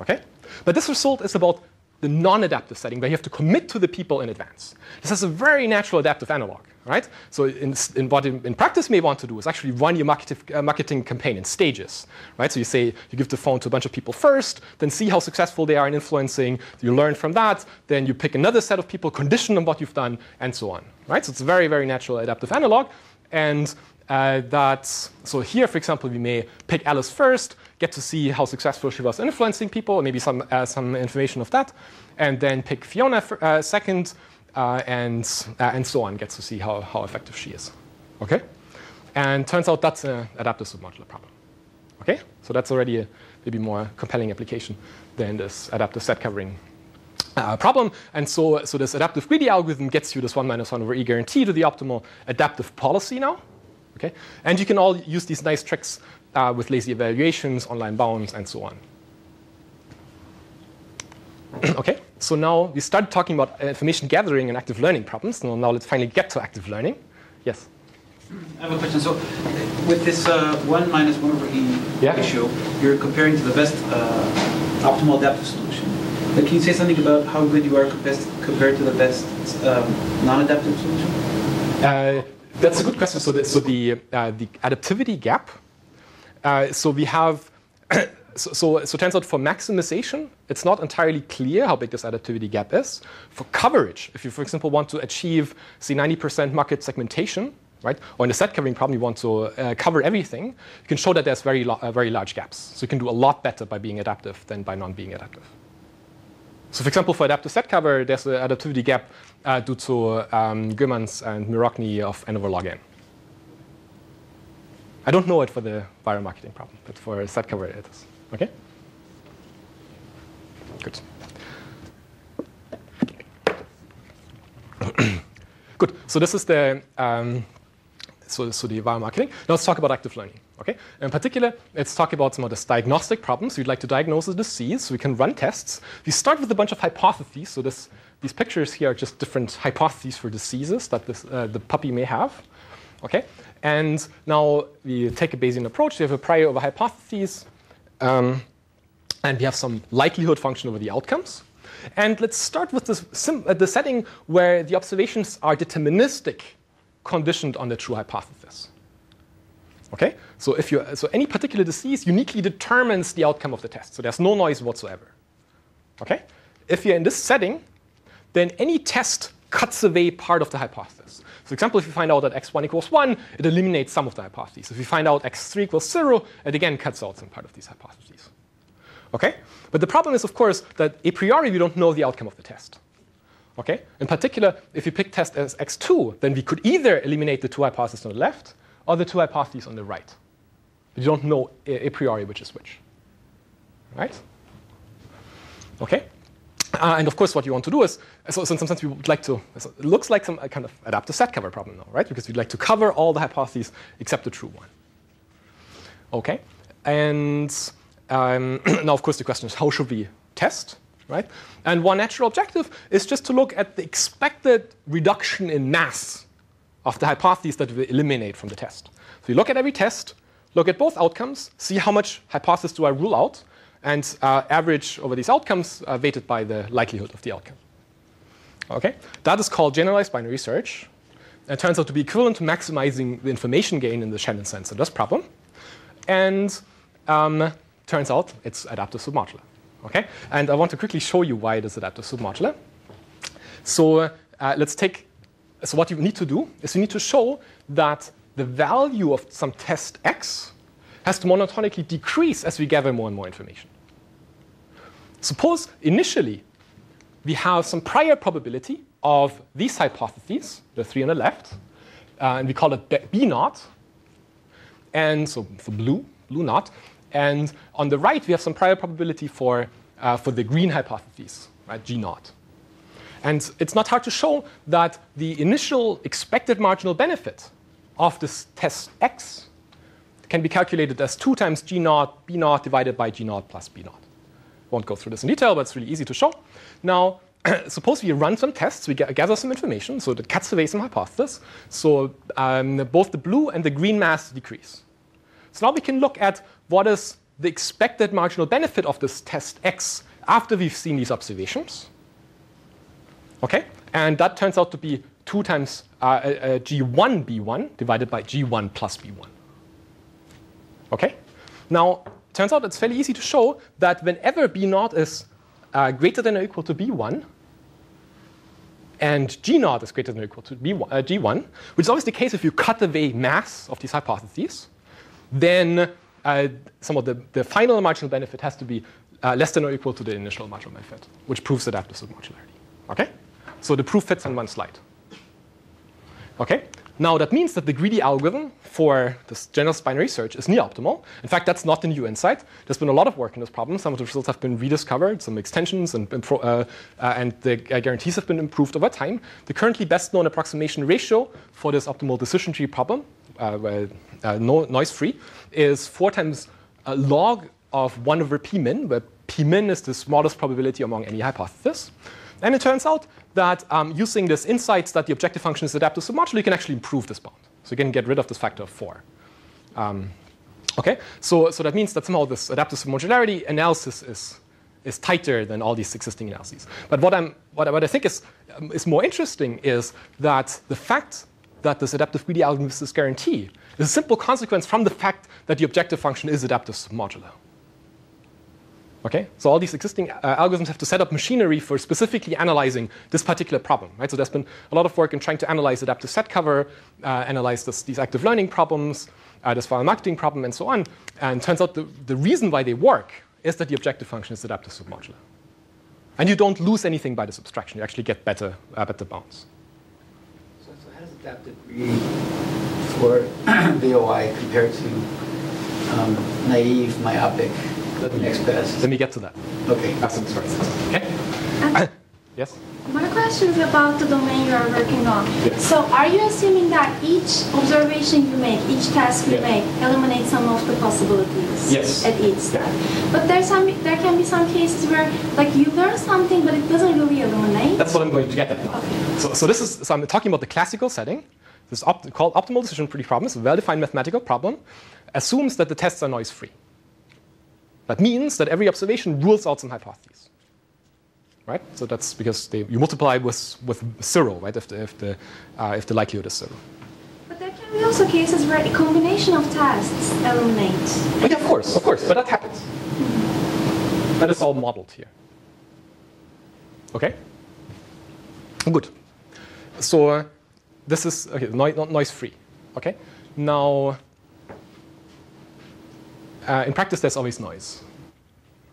Okay? But this result is about the non-adaptive setting where you have to commit to the people in advance. This has a very natural adaptive analog right? So in, in what in, in, practice may want to do is actually run your uh, marketing campaign in stages, right? So you say you give the phone to a bunch of people first, then see how successful they are in influencing. You learn from that, then you pick another set of people, condition on what you've done, and so on, right? So it's a very very natural adaptive analog, and uh, that's so here, for example, we may pick Alice first, get to see how successful she was influencing people, maybe some uh, some information of that, and then pick Fiona for, uh, second uh, and, uh, and so on, gets to see how, how effective she is. Okay? And turns out that's an adaptive submodular problem. Okay? So that's already a maybe more compelling application than this adaptive set covering uh, problem. And so, so this adaptive greedy algorithm gets you this 1 minus 1 over e guarantee to the optimal adaptive policy now. Okay? And you can all use these nice tricks uh, with lazy evaluations, online bounds, and so on. okay? So now we started talking about information gathering and active learning problems. Now, now let's finally get to active learning. Yes? I have a question. So with this uh, 1 minus 1 over e yeah. ratio, you're comparing to the best uh, optimal adaptive solution. But can you say something about how good you are compared to the best um, non-adaptive solution? Uh, that's a good question. So the, so the, uh, the adaptivity gap, uh, so we have so, so, so, turns out for maximization, it's not entirely clear how big this adaptivity gap is. For coverage, if you, for example, want to achieve, say, 90% market segmentation, right, or in the set covering problem, you want to uh, cover everything, you can show that there's very, uh, very large gaps. So you can do a lot better by being adaptive than by non being adaptive. So, for example, for adaptive set cover, there's an adaptivity gap uh, due to um, Goemans and Mirogni of n over log n. I don't know it for the viral marketing problem, but for set cover it is. Okay? Good. Good. So this is the um, so, so the viral marketing. Now let's talk about active learning. Okay. In particular, let's talk about some of the diagnostic problems. We'd like to diagnose a disease, so we can run tests. We start with a bunch of hypotheses. So this, these pictures here are just different hypotheses for diseases that this, uh, the puppy may have. Okay. And now we take a Bayesian approach. We have a prior over hypotheses. Um, and we have some likelihood function over the outcomes. And let's start with this uh, the setting where the observations are deterministic, conditioned on the true hypothesis. Okay? So if you so any particular disease uniquely determines the outcome of the test. So there's no noise whatsoever. Okay? If you're in this setting, then any test cuts away part of the hypothesis. For example, if we find out that x1 equals 1, it eliminates some of the hypotheses. If we find out x3 equals 0, it again cuts out some part of these hypotheses. Okay? But the problem is, of course, that a priori we don't know the outcome of the test. Okay? In particular, if you pick test as x2, then we could either eliminate the two hypotheses on the left or the two hypotheses on the right. But you don't know a priori which is which. Right? Okay? Uh, and of course, what you want to do is, so, so in some sense, we would like to, so it looks like some kind of adaptive set cover problem now, right? Because we'd like to cover all the hypotheses except the true one. Okay? And um, now, of course, the question is how should we test, right? And one natural objective is just to look at the expected reduction in mass of the hypotheses that we eliminate from the test. So you look at every test, look at both outcomes, see how much hypothesis do I rule out, and uh, average over these outcomes uh, weighted by the likelihood of the outcome. Okay, that is called generalized binary search. It turns out to be equivalent to maximizing the information gain in the Shannon. This problem. and um, turns out it's adaptive submodular. Okay, and I want to quickly show you why it is adaptive submodular. So uh, let's take. So what you need to do is you need to show that the value of some test x has to monotonically decrease as we gather more and more information. Suppose initially we have some prior probability of these hypotheses, the three on the left, uh, and we call it B naught, and so for blue, blue naught, and on the right we have some prior probability for, uh, for the green hypotheses, right, G naught. And it's not hard to show that the initial expected marginal benefit of this test x can be calculated as 2 times g naught b naught divided by g naught plus b naught. Won't go through this in detail, but it's really easy to show. Now, suppose we run some tests, we gather some information, so that cuts away some hypothesis. So um, both the blue and the green mass decrease. So now we can look at what is the expected marginal benefit of this test x after we've seen these observations. Okay, and that turns out to be 2 times uh, uh, uh g1 b1 divided by g1 plus b1. Okay, now turns out it's fairly easy to show that whenever b naught is uh, greater than or equal to b1, and g naught is greater than or equal to B1, uh, g1, which is always the case if you cut away mass of these hypotheses, then uh, some of the, the final marginal benefit has to be uh, less than or equal to the initial marginal benefit, which proves adaptive submodularity. Okay? So the proof fits on one slide. Okay? Now that means that the greedy algorithm for this general binary search is near optimal. In fact, that's not a new insight. There's been a lot of work in this problem. Some of the results have been rediscovered, some extensions, and, uh, uh, and the uh, guarantees have been improved over time. The currently best known approximation ratio for this optimal decision tree problem, uh, uh no, noise-free, is four times log of 1 over p min, where p min is the smallest probability among any hypothesis. And it turns out that um, using this insights that the objective function is adaptive submodular, you can actually improve this bound. So you can get rid of this factor of 4. Um, okay, so, so that means that somehow this adaptive submodularity analysis is, is tighter than all these existing analyses. But what, I'm, what, what I think is, um, is more interesting is that the fact that this adaptive greedy algorithm is guarantee is a simple consequence from the fact that the objective function is adaptive submodular. Okay, so all these existing uh, algorithms have to set up machinery for specifically analyzing this particular problem. Right? So there's been a lot of work in trying to analyze adaptive set cover, uh, analyze this, these active learning problems, uh, this viral marketing problem, and so on. And turns out the, the reason why they work is that the objective function is adaptive submodular. And you don't lose anything by this abstraction. You actually get better, uh, better bounds. So, so how does adaptive read for VOI compared to um, naive, myopic next best. Let me get to that. Okay. Essence first. Okay. Um, yes. My question is about the domain you are working on. Yes. So are you assuming that each observation you make, each task you make, eliminates some of the possibilities yes. at each step? But there's some, there can be some cases where like you learn something, but it doesn't really eliminate. That's what I'm going to get at. Okay. So, so this is so I'm talking about the classical setting. This is op called optimal decision tree problem. It's a well-defined mathematical problem. Assumes that the tests are noise-free. That means that every observation rules out some hypotheses. Right? So that's because they, you multiply with, with zero, right? If the, if, the, uh, if the likelihood is zero. But there can be also cases where a combination of tests eliminates. Yeah, of course, of course, but that happens. Mm-hmm. That is all modeled here. Okay? Good. So uh, this is okay, noise, not noise free. Okay? Now, uh, in practice, there's always noise.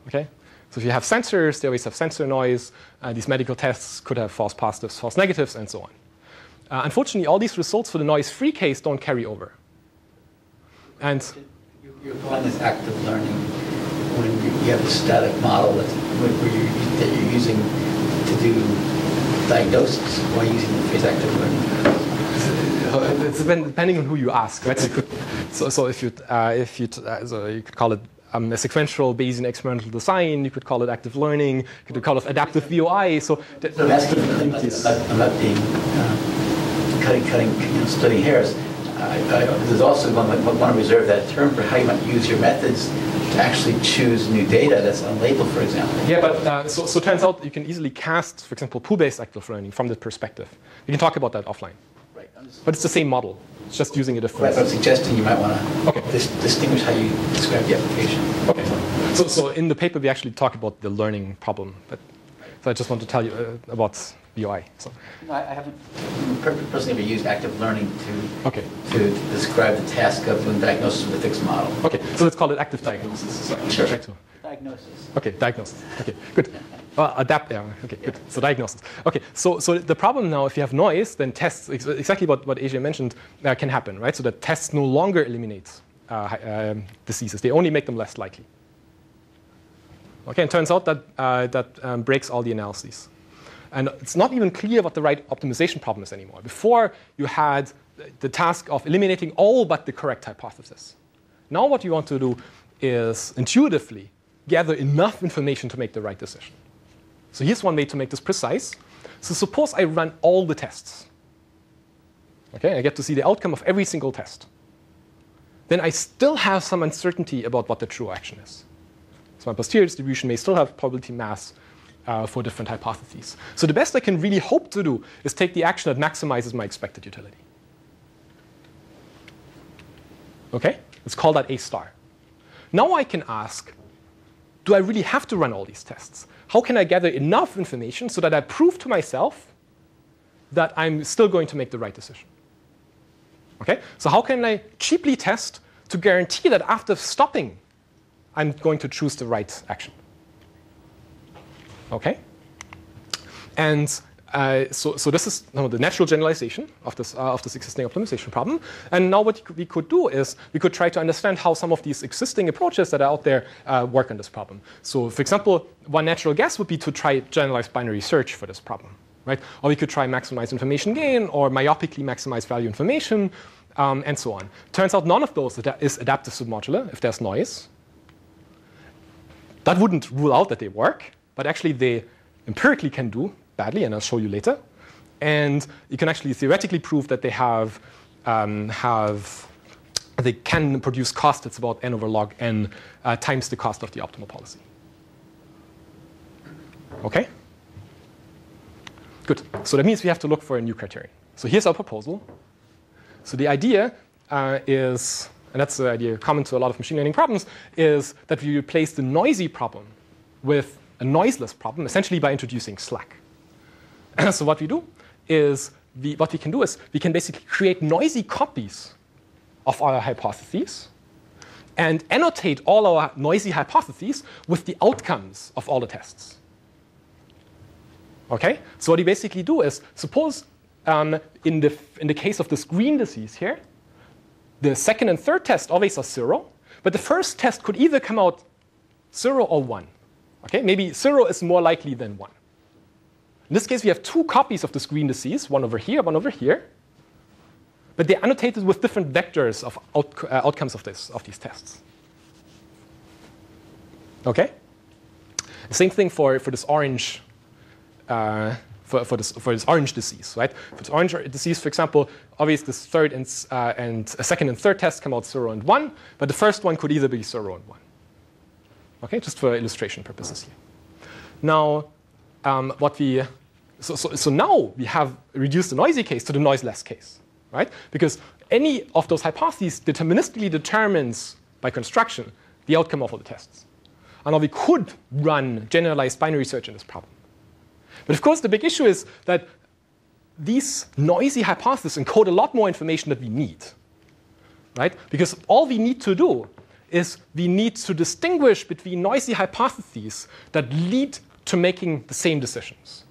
Okay? So if you have sensors, they always have sensor noise. Uh, these medical tests could have false positives, false negatives, and so on. Uh, unfortunately, all these results for the noise-free case don't carry over. And you're calling this active learning when you have a static model that you're using to do diagnosis. Why using the phrase active learning? it's depending on who you ask, right? So, you could, so, so if you uh, if you uh, so you could call it um, a sequential Bayesian experimental design. You could call it active learning. You could call it adaptive VOI. So, th- so that's I'm, not, I'm not being uh, cutting, cutting, you know, splitting hairs. I, I, there's also one I want to reserve that term for how you might use your methods to actually choose new data that's unlabeled, for example. Yeah, but uh, so, so it turns out you can easily cast, for example, pool-based active learning from that perspective. We can talk about that offline. But it's the same model. It's just using a different. Right, but I'm suggesting you might want to Okay. dis- distinguish how you describe the application. Okay. So, so in the paper, we actually talk about the learning problem. But, so I just want to tell you uh, about VOI. So, No, I haven't personally ever used active learning to, okay. to describe the task of doing diagnosis with a fixed model. Okay. So let's call it active diagnosis. Sure. Diagnosis. Okay, diagnosis. Okay, good. Well, adapt. Yeah, okay, good. So diagnosis. Okay, so so the problem now, if you have noise, then tests ex- exactly what what Asia mentioned uh, can happen, right? So the tests no longer eliminate uh, um, diseases; they only make them less likely. Okay, and turns out that uh, that um, breaks all the analyses. And it's not even clear what the right optimization problem is anymore. Before, you had the task of eliminating all but the correct hypothesis. Now, what you want to do is intuitively gather enough information to make the right decision. So, here's one way to make this precise. So, suppose I run all the tests. Okay, I get to see the outcome of every single test. Then I still have some uncertainty about what the true action is. So, my posterior distribution may still have probability mass uh, for different hypotheses. So the best I can really hope to do is take the action that maximizes my expected utility. Okay? Let's call that A star. Now I can ask, do I really have to run all these tests? How can I gather enough information so that I prove to myself that I'm still going to make the right decision? Okay? So how can I cheaply test to guarantee that after stopping, I'm going to choose the right action? Okay? And uh, so, so this is you know, the natural generalization of this, uh, of this existing optimization problem. And now what we could do is we could try to understand how some of these existing approaches that are out there uh, work on this problem. So for example, one natural guess would be to try generalized binary search for this problem. Right? Or we could try maximize information gain or myopically maximize value information um, and so on. Turns out none of those is adaptive submodular if there's noise. That wouldn't rule out that they work, but actually they empirically can do badly, and I'll show you later. And you can actually theoretically prove that they have, um, have they can produce cost that's about n over log n uh, times the cost of the optimal policy. Okay? Good. So that means we have to look for a new criterion. So here's our proposal. So the idea uh, is, and that's the idea common to a lot of machine learning problems, is that we replace the noisy problem with a noiseless problem, essentially by introducing slack. so what we do is, we, what we can do is, we can basically create noisy copies of our hypotheses and annotate all our noisy hypotheses with the outcomes of all the tests. Okay? So what you basically do is, suppose um, in, the, in the case of this green disease here, the second and third test always are zero, but the first test could either come out zero or one. Okay? Maybe zero is more likely than one. In this case, we have two copies of this green disease, one over here, one over here, but they're annotated with different vectors of out, uh, outcomes of, this, of these tests. Okay? Same thing for, for this orange uh, for, for, this, for this orange disease, right? For this orange disease, for example, obviously this third and, uh, and a second and third test come out 0 and 1, but the first one could either be 0 and 1. Okay, just for illustration purposes here. Now, um, what we, so, so, so now we have reduced the noisy case to the noiseless case, right? Because any of those hypotheses deterministically determines, by construction, the outcome of all the tests. And now we could run generalized binary search in this problem. But of course, the big issue is that these noisy hypotheses encode a lot more information that we need, right? Because all we need to do is we need to distinguish between noisy hypotheses that lead to making the same decisions.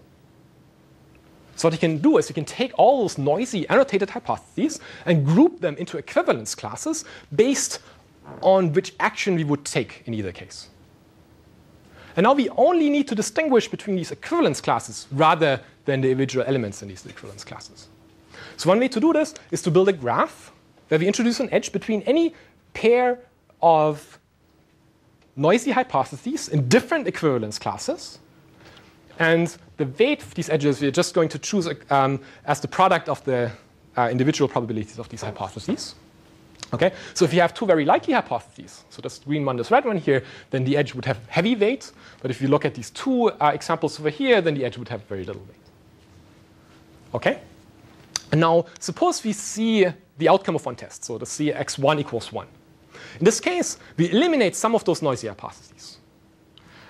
So what you can do is you can take all those noisy annotated hypotheses and group them into equivalence classes based on which action we would take in either case. And now we only need to distinguish between these equivalence classes rather than the individual elements in these equivalence classes. So one way to do this is to build a graph where we introduce an edge between any pair of noisy hypotheses in different equivalence classes. And the weight of these edges, we're just going to choose um, as the product of the uh, individual probabilities of these hypotheses. Okay, so if you have two very likely hypotheses, so this green one, this red one here, then the edge would have heavy weight. But if you look at these two uh, examples over here, then the edge would have very little weight. Okay, And now, suppose we see the outcome of one test, so to see x1 equals 1. In this case, we eliminate some of those noisy hypotheses.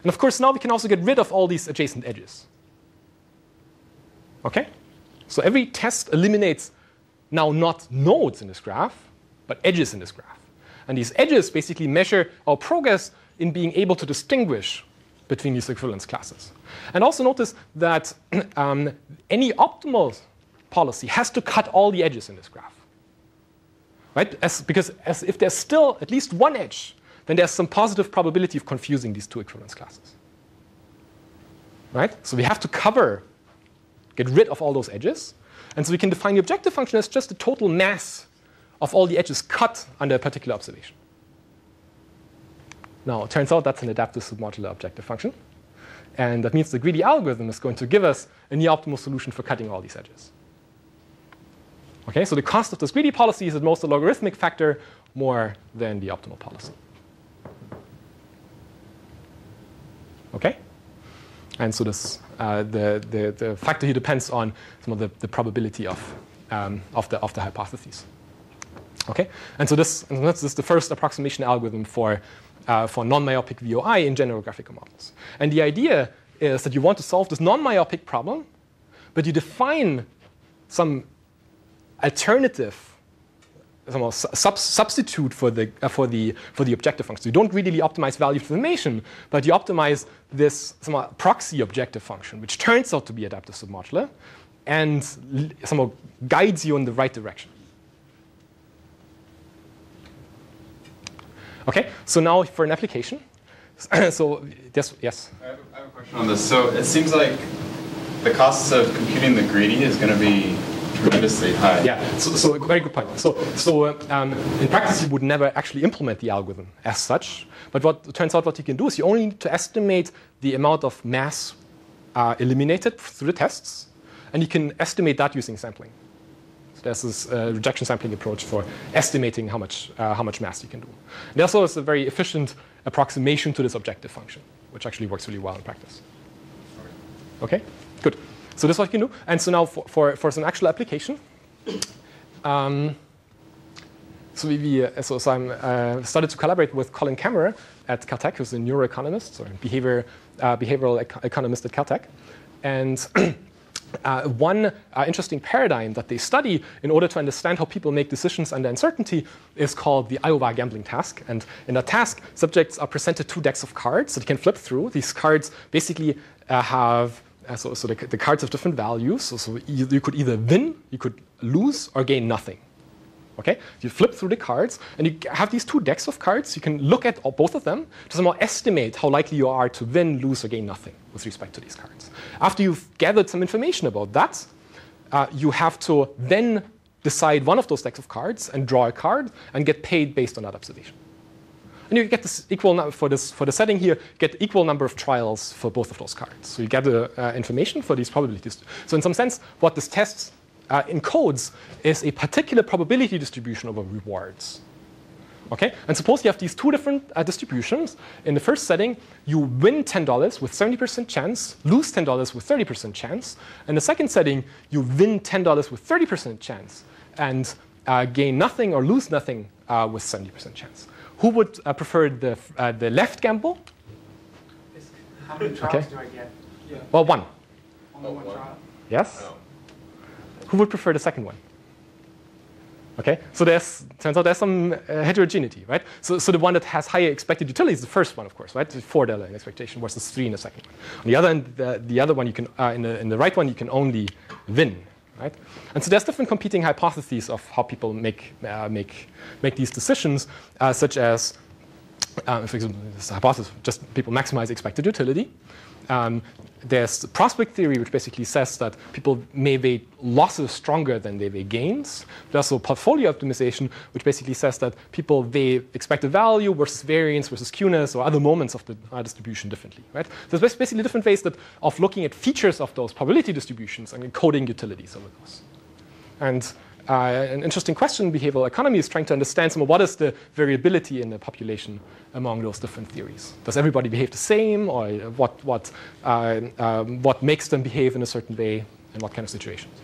And of course, now we can also get rid of all these adjacent edges. Okay? So every test eliminates now not nodes in this graph, but edges in this graph. And these edges basically measure our progress in being able to distinguish between these equivalence classes. And also notice that um, any optimal policy has to cut all the edges in this graph. Right? As, because as if there's still at least one edge, then there's some positive probability of confusing these two equivalence classes. Right? So we have to cover, get rid of all those edges. And so we can define the objective function as just the total mass of all the edges cut under a particular observation. Now, it turns out that's an adaptive submodular objective function. And that means the greedy algorithm is going to give us a near optimal solution for cutting all these edges. Okay, so the cost of this greedy policy is at most a logarithmic factor more than the optimal policy. Okay? And so this, uh, the, the, the, factor here depends on some of the, the probability of, um, of, the, of the hypotheses. Okay? And so this, and this is the first approximation algorithm for, uh, for non-myopic VOI in general graphical models. And the idea is that you want to solve this non-myopic problem, but you define some alternative somehow sub substitute for the, uh, for, the, for the objective function. You don't really optimize value information, but you optimize this somehow proxy objective function, which turns out to be adaptive submodular and somehow guides you in the right direction. Okay, so now for an application. so yes, yes. I have, a, I have a question on this. So it seems like the costs of computing the greedy is going to be tremendously high. Yeah, so, so very good point. So, so um, in practice, you would never actually implement the algorithm as such. But what turns out what you can do is you only need to estimate the amount of mass uh, eliminated through the tests, and you can estimate that using sampling. So there's this uh, rejection sampling approach for estimating how much, uh, how much mass you can do. And also it's a very efficient approximation to this objective function, which actually works really well in practice. Okay, good. So this is what you can do. And so now for, for, for some actual application, um, so we, uh, so, so I uh, started to collaborate with Colin Camerer at Caltech, who's a neuroeconomist or behavior, uh, behavioral ec economist at Caltech. And uh, one uh, interesting paradigm that they study in order to understand how people make decisions under uncertainty is called the Iowa gambling task. And in that task, subjects are presented two decks of cards that you can flip through. These cards basically uh, have so, so the, the, cards have different values. So, so you, you could either win, you could lose, or gain nothing. Okay? You flip through the cards, and you have these two decks of cards. You can look at both of them to somehow estimate how likely you are to win, lose, or gain nothing with respect to these cards. After you've gathered some information about that, uh, you have to then decide one of those decks of cards and draw a card and get paid based on that observation. And you get this equal for this for the setting here, You get equal number of trials for both of those cards. So you get the uh, information for these probabilities. So in some sense, what this test uh, encodes is a particular probability distribution over rewards. Okay? And suppose you have these two different uh, distributions. In the first setting, you win $10 with 70% chance, lose $10 with 30% chance. In the second setting, you win $10 with 30% chance and uh, gain nothing or lose nothing uh, with 70% chance. Who would uh, prefer the, uh, the left gamble? How many trials okay. do I get? Yeah. Well, one. Only one, one trial? Yes? Oh. Who would prefer the second one? Okay, so there's turns out there's some uh, heterogeneity, right? So, so the one that has higher expected utility is the first one, of course, right? The Four dollar in expectation versus three in the second one. On the other end, the, the other one you can uh, in the in the right one you can only win, right? And so there's different competing hypotheses of how people make uh, make make these decisions, uh, such as, uh, for example, this hypothesis just people maximize expected utility. Um, there's prospect theory, which basically says that people may weigh losses stronger than they weigh gains. There's also portfolio optimization, which basically says that people weigh expected value versus variance versus skewness or other moments of the uh, distribution differently. Right? So there's basically different ways that of looking at features of those probability distributions and encoding utilities over those. And uh, an interesting question in behavioral economy is trying to understand some of what is the variability in the population among those different theories. Does everybody behave the same, or what, what, uh, um, what makes them behave in a certain way, and what kind of situations?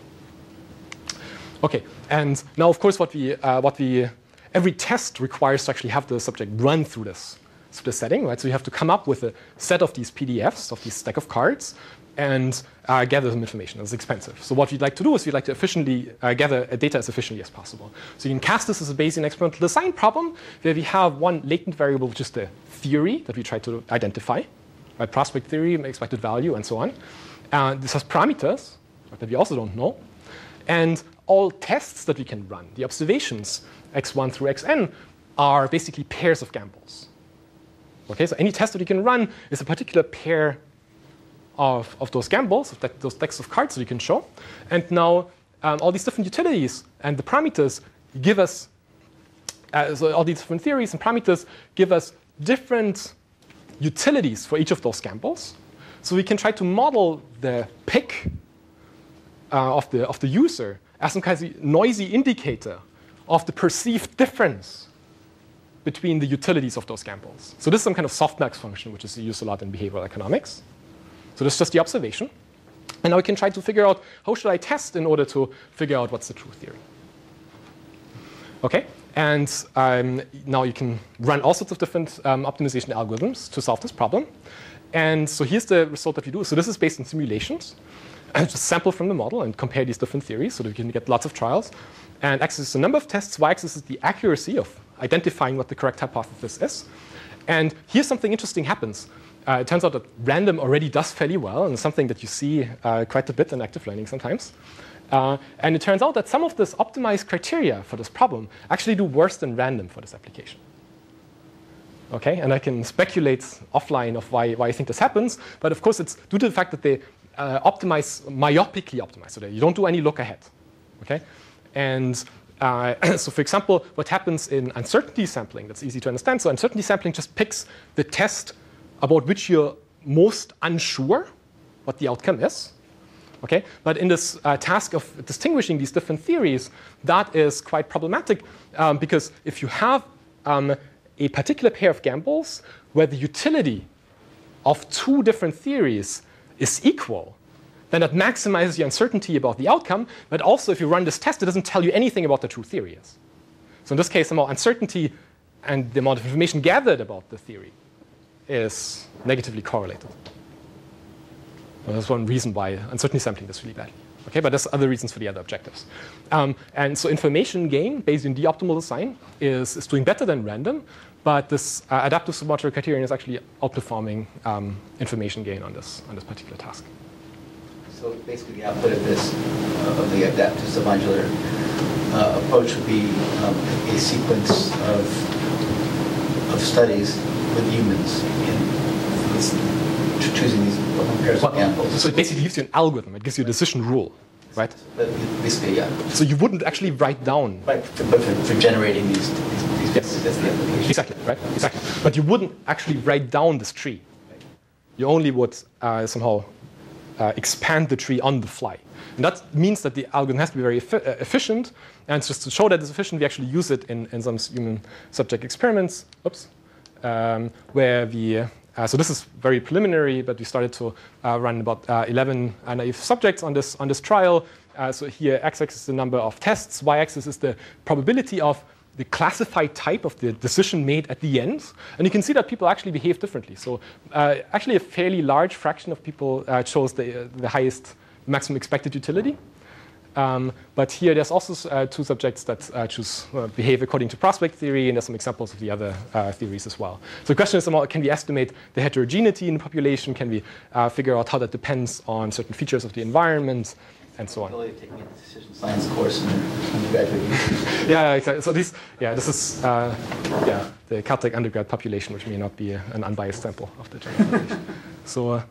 Okay, and now of course what we, uh, what we, every test requires to actually have the subject run through this, through this setting, right? So you have to come up with a set of these PDFs, of these stack of cards, and uh, gather some information. It's expensive. So what we'd like to do is we'd like to efficiently uh, gather data as efficiently as possible. So you can cast this as a Bayesian experimental design problem where we have one latent variable, which is the theory that we try to identify, right? Prospect theory, expected value, and so on. Uh, this has parameters that we also don't know. And all tests that we can run, the observations, x1 through xn, are basically pairs of gambles. Okay, so any test that you can run is a particular pair of, of those gambles, of that, those decks of cards that you can show. And now um, all these different utilities and the parameters give us, uh, so all these different theories and parameters give us different utilities for each of those gambles. So we can try to model the pick uh, of, the, of the user as some kind of noisy indicator of the perceived difference between the utilities of those gambles. So this is some kind of softmax function, which is used a lot in behavioral economics. So this is just the observation. And now we can try to figure out how should I test in order to figure out what's the true theory. Okay, and um, now you can run all sorts of different um, optimization algorithms to solve this problem. And so here's the result that we do. So this is based on simulations. Just sample from the model and compare these different theories so that we can get lots of trials. And x is the number of tests, y-axis is the accuracy of identifying what the correct hypothesis is. And here's something interesting happens. Uh, it turns out that random already does fairly well, and something that you see uh, quite a bit in active learning sometimes. Uh, and it turns out that some of this optimized criteria for this problem actually do worse than random for this application. Okay, and I can speculate offline of why, why I think this happens, but of course it's due to the fact that they uh, optimize, myopically optimize, so that you don't do any look ahead. Okay, and uh, so for example, what happens in uncertainty sampling, that's easy to understand. So uncertainty sampling just picks the test about which you're most unsure what the outcome is. Okay? But in this uh, task of distinguishing these different theories, that is quite problematic um, because if you have um, a particular pair of gambles where the utility of two different theories is equal, then that maximizes the uncertainty about the outcome. But also, if you run this test, it doesn't tell you anything about the true theory. So in this case, the more uncertainty and the amount of information gathered about the theory is negatively correlated. Well, that's one reason why uncertainty sampling does really badly. Okay, but there's other reasons for the other objectives. Um, and so information gain based on the optimal design is, is doing better than random, but this uh, adaptive submodular criterion is actually outperforming um, information gain on this, on this particular task. So basically the output of this, uh, of the adaptive submodular uh, approach would be um, a sequence of, of studies with humans in choosing these pairs of examples. So it basically gives you an algorithm. It gives you a decision rule, right? Yeah. So you wouldn't actually write down. Right, but for, for generating these, these, yes. that's the application. Exactly, right? Exactly. But you wouldn't actually write down this tree. You only would uh, somehow uh, expand the tree on the fly. And that means that the algorithm has to be very uh, efficient. And just to show that it's efficient, we actually use it in, in some human subject experiments. Oops um, where we, uh, so this is very preliminary, but we started to uh, run about uh, 11 naive subjects on this, on this trial. Uh, so here, x-axis is the number of tests, y-axis is the probability of the classified type of the decision made at the end. And you can see that people actually behave differently. So uh, actually a fairly large fraction of people chose the, the highest maximum expected utility. Um, but here there's also uh, two subjects that uh, choose uh, behave according to prospect theory, and there's some examples of the other uh, theories as well. So the question is, can we estimate the heterogeneity in the population? Can we uh, figure out how that depends on certain features of the environment? And so on. Taking a decision science course in undergraduate. yeah, exactly. So this, yeah, this is, uh, yeah, the Caltech undergrad population, which may not be an unbiased sample of the general population. so,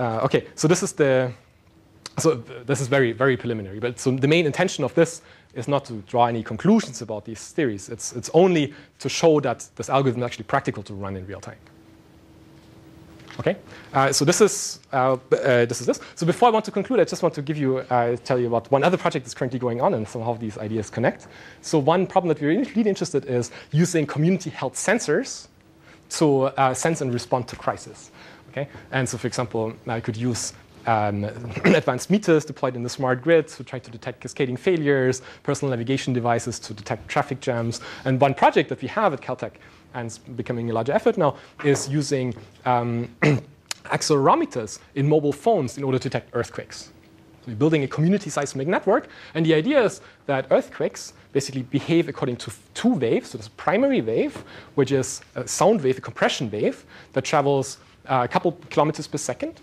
okay, so this is the so this is very, very preliminary. But so the main intention of this is not to draw any conclusions about these theories. It's, it's only to show that this algorithm is actually practical to run in real time. Okay, uh, so this is uh, uh, this is this. So before I want to conclude, I just want to give you uh, tell you about one other project that's currently going on and somehow these ideas connect. So one problem that we're really interested in is using community health sensors to uh, sense and respond to crisis. Okay, and so for example, I could use um, advanced meters deployed in the smart grid to try to detect cascading failures, personal navigation devices to detect traffic jams. And one project that we have at Caltech, and it's becoming a larger effort now, is using um, accelerometers in mobile phones in order to detect earthquakes. So we're building a community seismic network, and the idea is that earthquakes basically behave according to two waves. So there's a primary wave, which is a sound wave, a compression wave, that travels uh, a couple kilometers per second.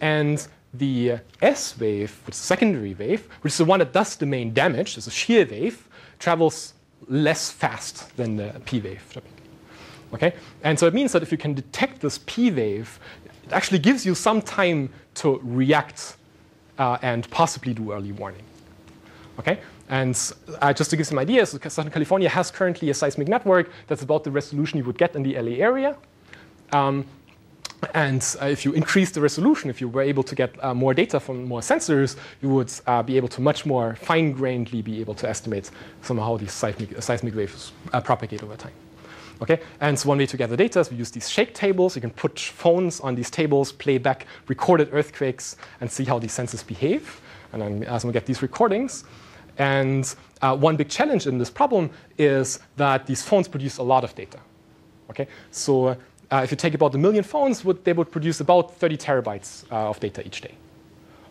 And the S wave, which is a secondary wave, which is the one that does the main damage, is a shear wave, travels less fast than the P wave. Okay? And so it means that if you can detect this P wave, it actually gives you some time to react uh, and possibly do early warning. Okay? And uh, just to give some ideas, Southern California has currently a seismic network that's about the resolution you would get in the LA area. Um, and uh, if you increase the resolution, if you were able to get uh, more data from more sensors, you would uh, be able to much more fine-grainedly be able to estimate somehow how these seismic, seismic waves uh, propagate over time. Okay, and so one way to gather data is we use these shake tables. You can put phones on these tables, play back recorded earthquakes, and see how these sensors behave. And then as we get these recordings, and uh, one big challenge in this problem is that these phones produce a lot of data. Okay, so uh, if you take about a million phones, would, they would produce about 30 terabytes uh, of data each day.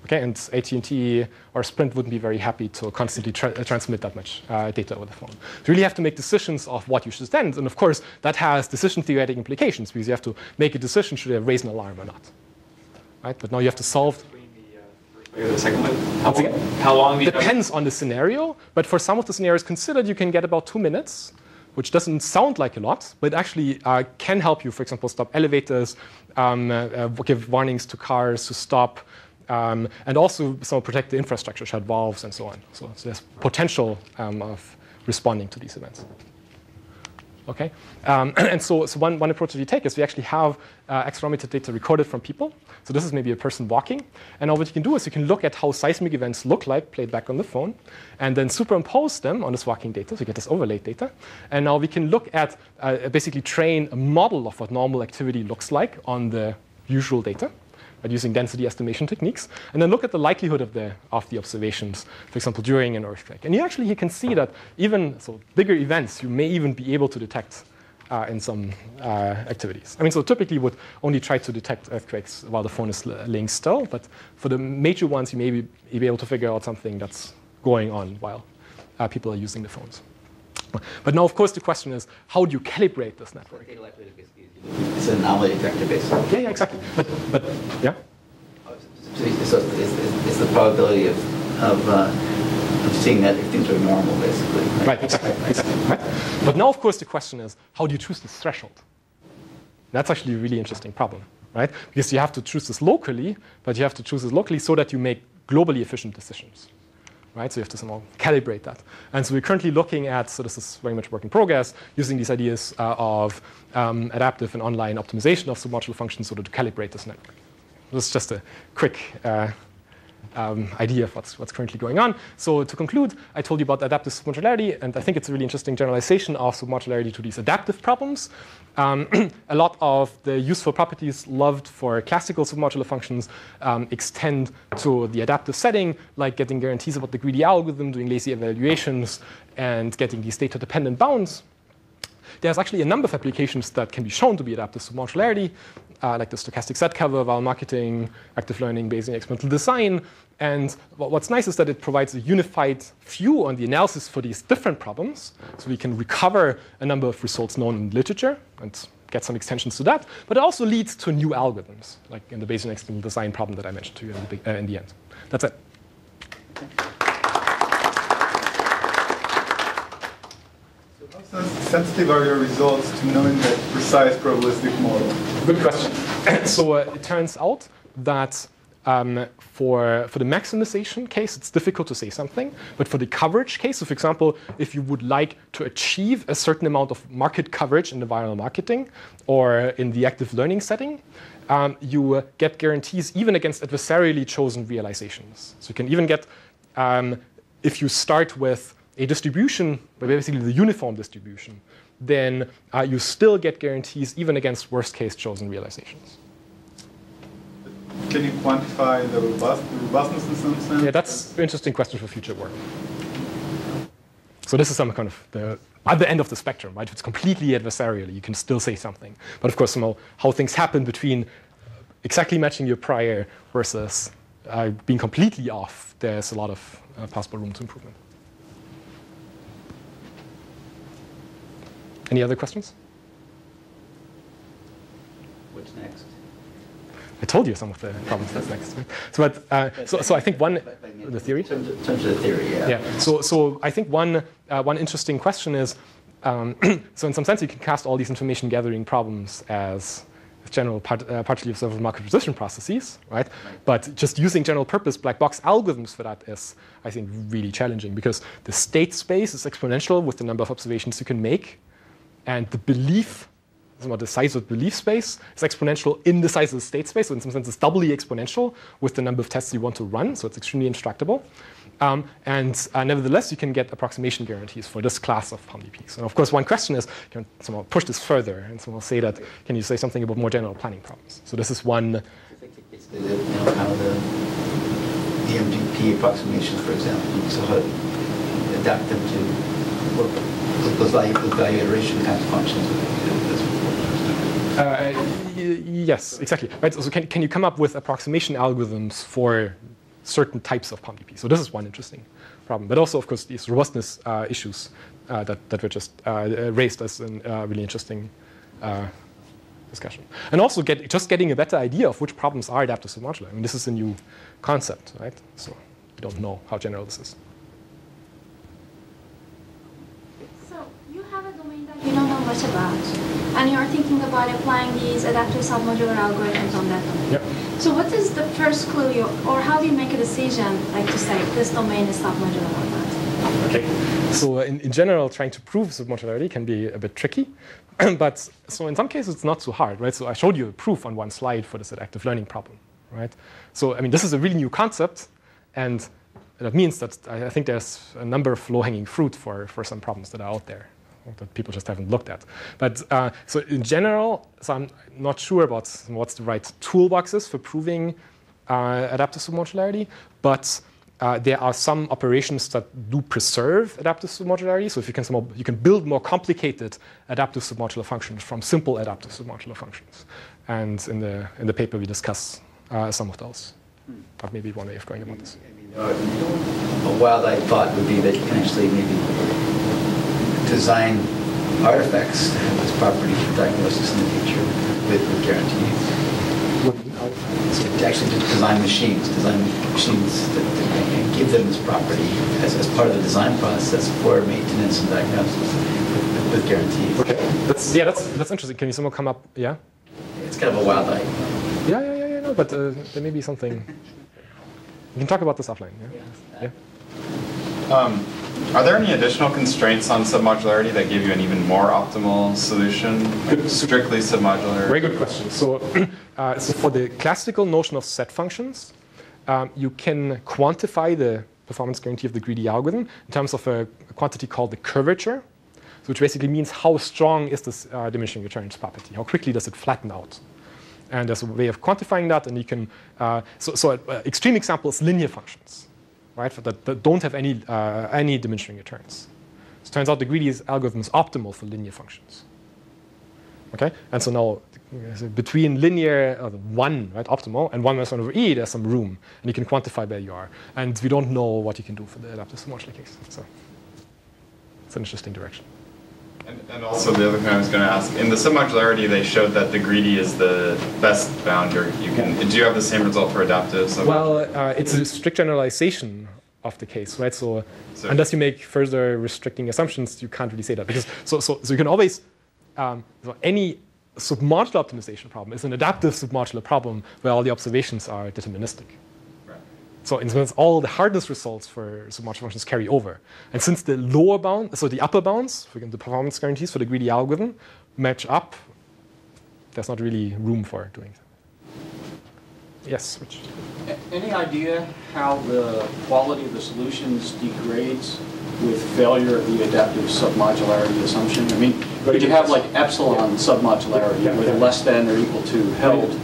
Okay, and AT&T or Sprint wouldn't be very happy to constantly tra uh, transmit that much uh, data over the phone. You really have to make decisions of what you should send, and of course that has decision theoretic implications because you have to make a decision should I raise an alarm or not. Right, but now you have to solve the second one? How, long, how long Depends on the scenario, but for some of the scenarios considered, you can get about two minutes, which doesn't sound like a lot, but actually uh, can help you, for example, stop elevators, um, uh, give warnings to cars to stop, um, and also some protect the infrastructure, shut valves, and so on. So, so there's potential um, of responding to these events. Okay, um, and so, so one, one approach that we take is we actually have uh, accelerometer data recorded from people. So this is maybe a person walking, and now what you can do is you can look at how seismic events look like played back on the phone, and then superimpose them on this walking data, so you get this overlaid data. And now we can look at uh, basically train a model of what normal activity looks like on the usual data by using density estimation techniques, and then look at the likelihood of the, of the observations, for example, during an earthquake. And you actually you can see that even so bigger events, you may even be able to detect uh, in some uh, activities. I mean, so typically would only try to detect earthquakes while the phone is laying still, but for the major ones, you may be, be able to figure out something that's going on while uh, people are using the phones. But now, of course, the question is, how do you calibrate this network? It's an anomaly detector, basically. Yeah, yeah, exactly. But, but yeah. So it's, it's, it's the probability of, of, uh, of seeing that if things are normal, basically. Right, right exactly. exactly. Right? But now, of course, the question is, how do you choose this threshold? That's actually a really interesting problem, right? Because you have to choose this locally, but you have to choose this locally so that you make globally efficient decisions right? So you have to somehow calibrate that. And so we're currently looking at, so this is very much work in progress, using these ideas uh, of um, adaptive and online optimization of submodular functions so to calibrate this network. This is just a quick uh, um, idea of what's, what's currently going on. So to conclude, I told you about adaptive submodularity, and I think it's a really interesting generalization of submodularity to these adaptive problems. Um, a lot of the useful properties loved for classical submodular functions um, extend to the adaptive setting, like getting guarantees about the greedy algorithm, doing lazy evaluations, and getting these data-dependent bounds. There's actually a number of applications that can be shown to be adaptive submodularity, uh, like the stochastic set cover, viral marketing, active learning, Bayesian experimental design. And what's nice is that it provides a unified view on the analysis for these different problems. So we can recover a number of results known in literature and get some extensions to that. But it also leads to new algorithms, like in the Bayesian experimental design problem that I mentioned to you in the, uh, in the end. That's it. Sensitive are your results to knowing that precise probabilistic model? Good question. so uh, it turns out that um, for, for the maximization case, it's difficult to say something. But for the coverage case, so for example, if you would like to achieve a certain amount of market coverage in the viral marketing or in the active learning setting, um, you uh, get guarantees even against adversarially chosen realizations. So you can even get, um, if you start with a distribution, but basically the uniform distribution, then uh, you still get guarantees even against worst case chosen realizations. can you quantify the, robust, the robustness in some sense? Yeah, that's an interesting question for future work. So this is some kind of the other end of the spectrum, right? If it's completely adversarial, you can still say something. But of course, you know, how things happen between exactly matching your prior versus uh, being completely off, there's a lot of uh, possible room to improvement. Any other questions? What's next? I told you some of the problems that's next. So, but, uh, so, so I think one, the theory? In terms of, in terms of the theory, yeah. Yeah. So, so I think one, uh, one interesting question is, um, so in some sense you can cast all these information gathering problems as general part, uh, partially observable Markov decision processes, right? But just using general purpose black box algorithms for that is, I think, really challenging because the state space is exponential with the number of observations you can make, and the belief the size of the belief space is exponential in the size of the state space. So in some sense, it's doubly exponential with the number of tests you want to run. So it's extremely instructable. Um, and uh, nevertheless, you can get approximation guarantees for this class of POMDPs. And of course, one question is, can someone push this further? And someone will say that, can you say something about more general planning problems? So this is one. The, you of the, the MDP approximations, for example. Sort of adapt them to work kinds of functions. Uh, yes, exactly. Right. So can, can you come up with approximation algorithms for certain types of POMDP? So this is one interesting problem. But also, of course, these robustness uh, issues uh, that, that were just uh, raised as a uh, really interesting uh, discussion. And also get, just getting a better idea of which problems are adaptive submodular. I mean, this is a new concept, right? So we don't know how general this is. So you have a domain that you don't know much about and you're thinking about applying these adaptive submodular algorithms on that domain. Yep. So what is the first clue, you, or how do you make a decision, like to say this domain is submodular or not? Okay. So uh, in, in general, trying to prove submodularity can be a bit tricky. but so in some cases, it's not so hard, right? So I showed you a proof on one slide for this adaptive learning problem, right? So I mean, this is a really new concept, and that means that I think there's a number of low-hanging fruit for, for some problems that are out there that people just haven't looked at. But uh, so in general, so I'm not sure about what's the right toolboxes for proving uh, adaptive submodularity, but uh, there are some operations that do preserve adaptive submodularity. So if you can somehow, you can build more complicated adaptive submodular functions from simple adaptive submodular functions. And in the in the paper we discuss uh, some of those. Hmm. That may be one way of going about this. a wild-eyed thought would be that you can actually maybe design artifacts to have this property for diagnosis in the future with, with guarantees. So actually just design machines, design machines that, that give them this property as, as part of the design process for maintenance and diagnosis with, with guarantees. Okay, that's, yeah, that's, that's interesting. Can you somehow come up, yeah? It's kind of a wild idea. Yeah, yeah, yeah, yeah, no, but uh, there may be something. We can talk about this offline, yeah? yeah. yeah. Um, are there any additional constraints on submodularity that give you an even more optimal solution? Like strictly submodular? Very good question. So, uh, so for the classical notion of set functions, um, you can quantify the performance guarantee of the greedy algorithm in terms of a, quantity called the curvature, which basically means how strong is this uh, diminishing returns property? How quickly does it flatten out? And there's a way of quantifying that, and you can, uh, so, so an uh, extreme example is linear functions right, that, that don't have any, uh, any diminishing returns. So it turns out the greedy algorithm is optimal for linear functions. Okay, and so now between linear uh, one, right, optimal, and one minus one over e, there's some room, and you can quantify where you are. And we don't know what you can do for the adaptive submodular case. So it's an interesting direction. And, and, also the other thing I was going to ask, in the submodularity, they showed that the greedy is the best boundary. You can. Do you have the same result for adaptive? Well, uh, it's a strict generalization of the case, right? So, so, unless you make further restricting assumptions, you can't really say that because so so, so you can always um, so any submodular optimization problem is an adaptive submodular problem where all the observations are deterministic. So in sense, all the hardness results for submodular functions carry over. And since the lower bound, so the upper bounds, for the performance guarantees for the greedy algorithm, match up, there's not really room for doing that. Yes, Rich. Any idea how the quality of the solutions degrades with failure of the adaptive submodularity assumption? I mean, could you have like epsilon yeah. submodularity yeah, yeah, with less than or equal to held?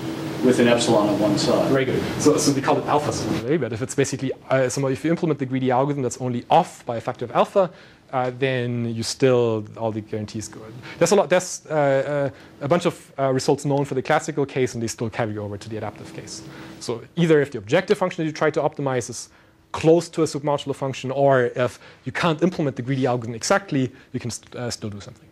With an epsilon on one side. Very good. So, so we call it alpha similarly, but if it's basically, uh, somehow if you implement the greedy algorithm that's only off by a factor of alpha, uh, then you still, all the guarantees good. There's a lot, there's uh, uh, a bunch of uh, results known for the classical case and they still carry over to the adaptive case. So either if the objective function that you try to optimize is close to a submodular function or if you can't implement the greedy algorithm exactly, you can st uh, still do something.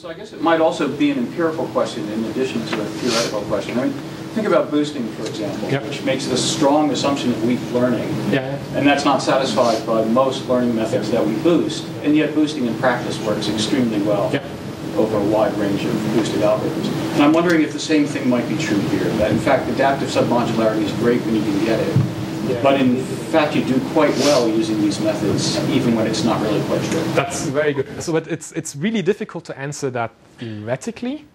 So, I guess it might also be an empirical question in addition to a theoretical question. I mean, think about boosting, for example, yep. which makes this strong assumption of weak learning. Yeah. And that's not satisfied by most learning methods that we boost. And yet boosting in practice works extremely well yep. over a wide range of boosted algorithms. And I'm wondering if the same thing might be true here, that in fact adaptive submodularity is great when you can get it. Yeah. But in fact, you do quite well using these methods, even when it's not really quite true. That's very good. So, but it's it's really difficult to answer that theoretically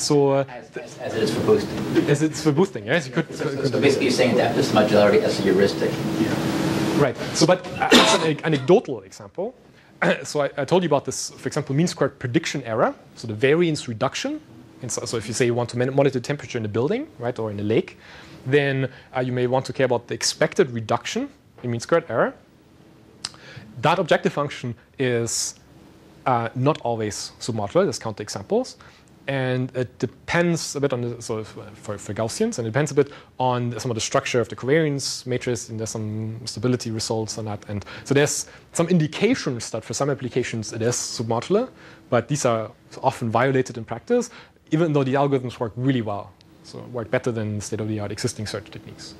so uh, as, as, as, it is for boosting. As it's for boosting, yes. You could, so, so, so basically, you're saying that this modularity as a heuristic. Yeah. Right. So, but uh, as an anecdotal example, so I, I, told you about this, for example, mean squared prediction error. So the variance reduction. So, if you say you want to monitor temperature in a building, right, or in a lake, then uh, you may want to care about the expected reduction in mean squared error. That objective function is uh, not always submodular. Let's count the examples and it depends a bit on the, so for, for Gaussians, and it depends a bit on some of the structure of the covariance matrix, and there's some stability results on that. And so there's some indications that for some applications it is submodular, but these are often violated in practice, even though the algorithms work really well. So work better than state-of-the-art existing search techniques.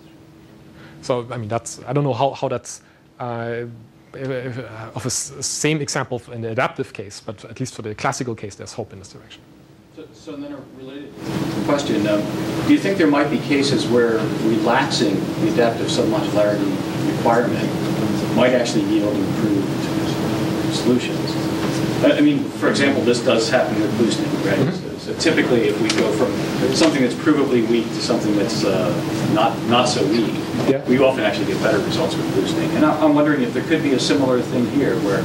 So I mean, that's I don't know how how that's. Uh, of a same example in the adaptive case, but at least for the classical case, there's hope in this direction. So, so then a related question, um, do you think there might be cases where relaxing the adaptive submodularity requirement might actually yield improved solutions? I mean, for example, this does happen with boosting, right? Mm -hmm. so, so, typically, if we go from something that's provably weak to something that's uh, not not so weak, yeah. we often actually get better results with boosting. And I'm wondering if there could be a similar thing here, where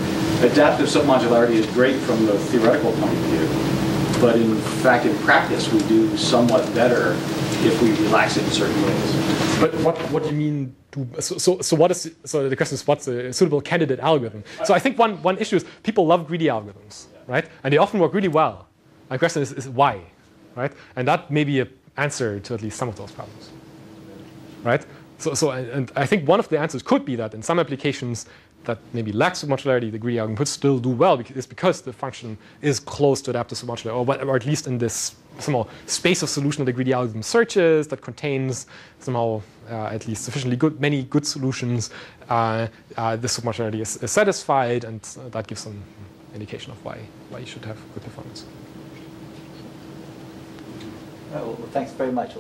adaptive submodularity is great from the theoretical point of view, but in fact, in practice, we do somewhat better if we relax it in certain ways. But what, what do you mean? To, so, so, so what is so the question is what's a suitable candidate algorithm? So I think one, one issue is people love greedy algorithms, right? And they often work really well. My question is, is why, right? And that may be an answer to at least some of those problems, right? So, so and I think one of the answers could be that in some applications that maybe lacks submodularity, the greedy algorithm could still do well because, is because the function is close to adaptive submodularity, or, or at least in this somehow space of solution that the greedy algorithm searches that contains somehow uh, at least sufficiently good, many good solutions. Uh, uh, the submodularity is, is, satisfied, and that gives some indication of why why you should have good performance. Oh, well, thanks very much.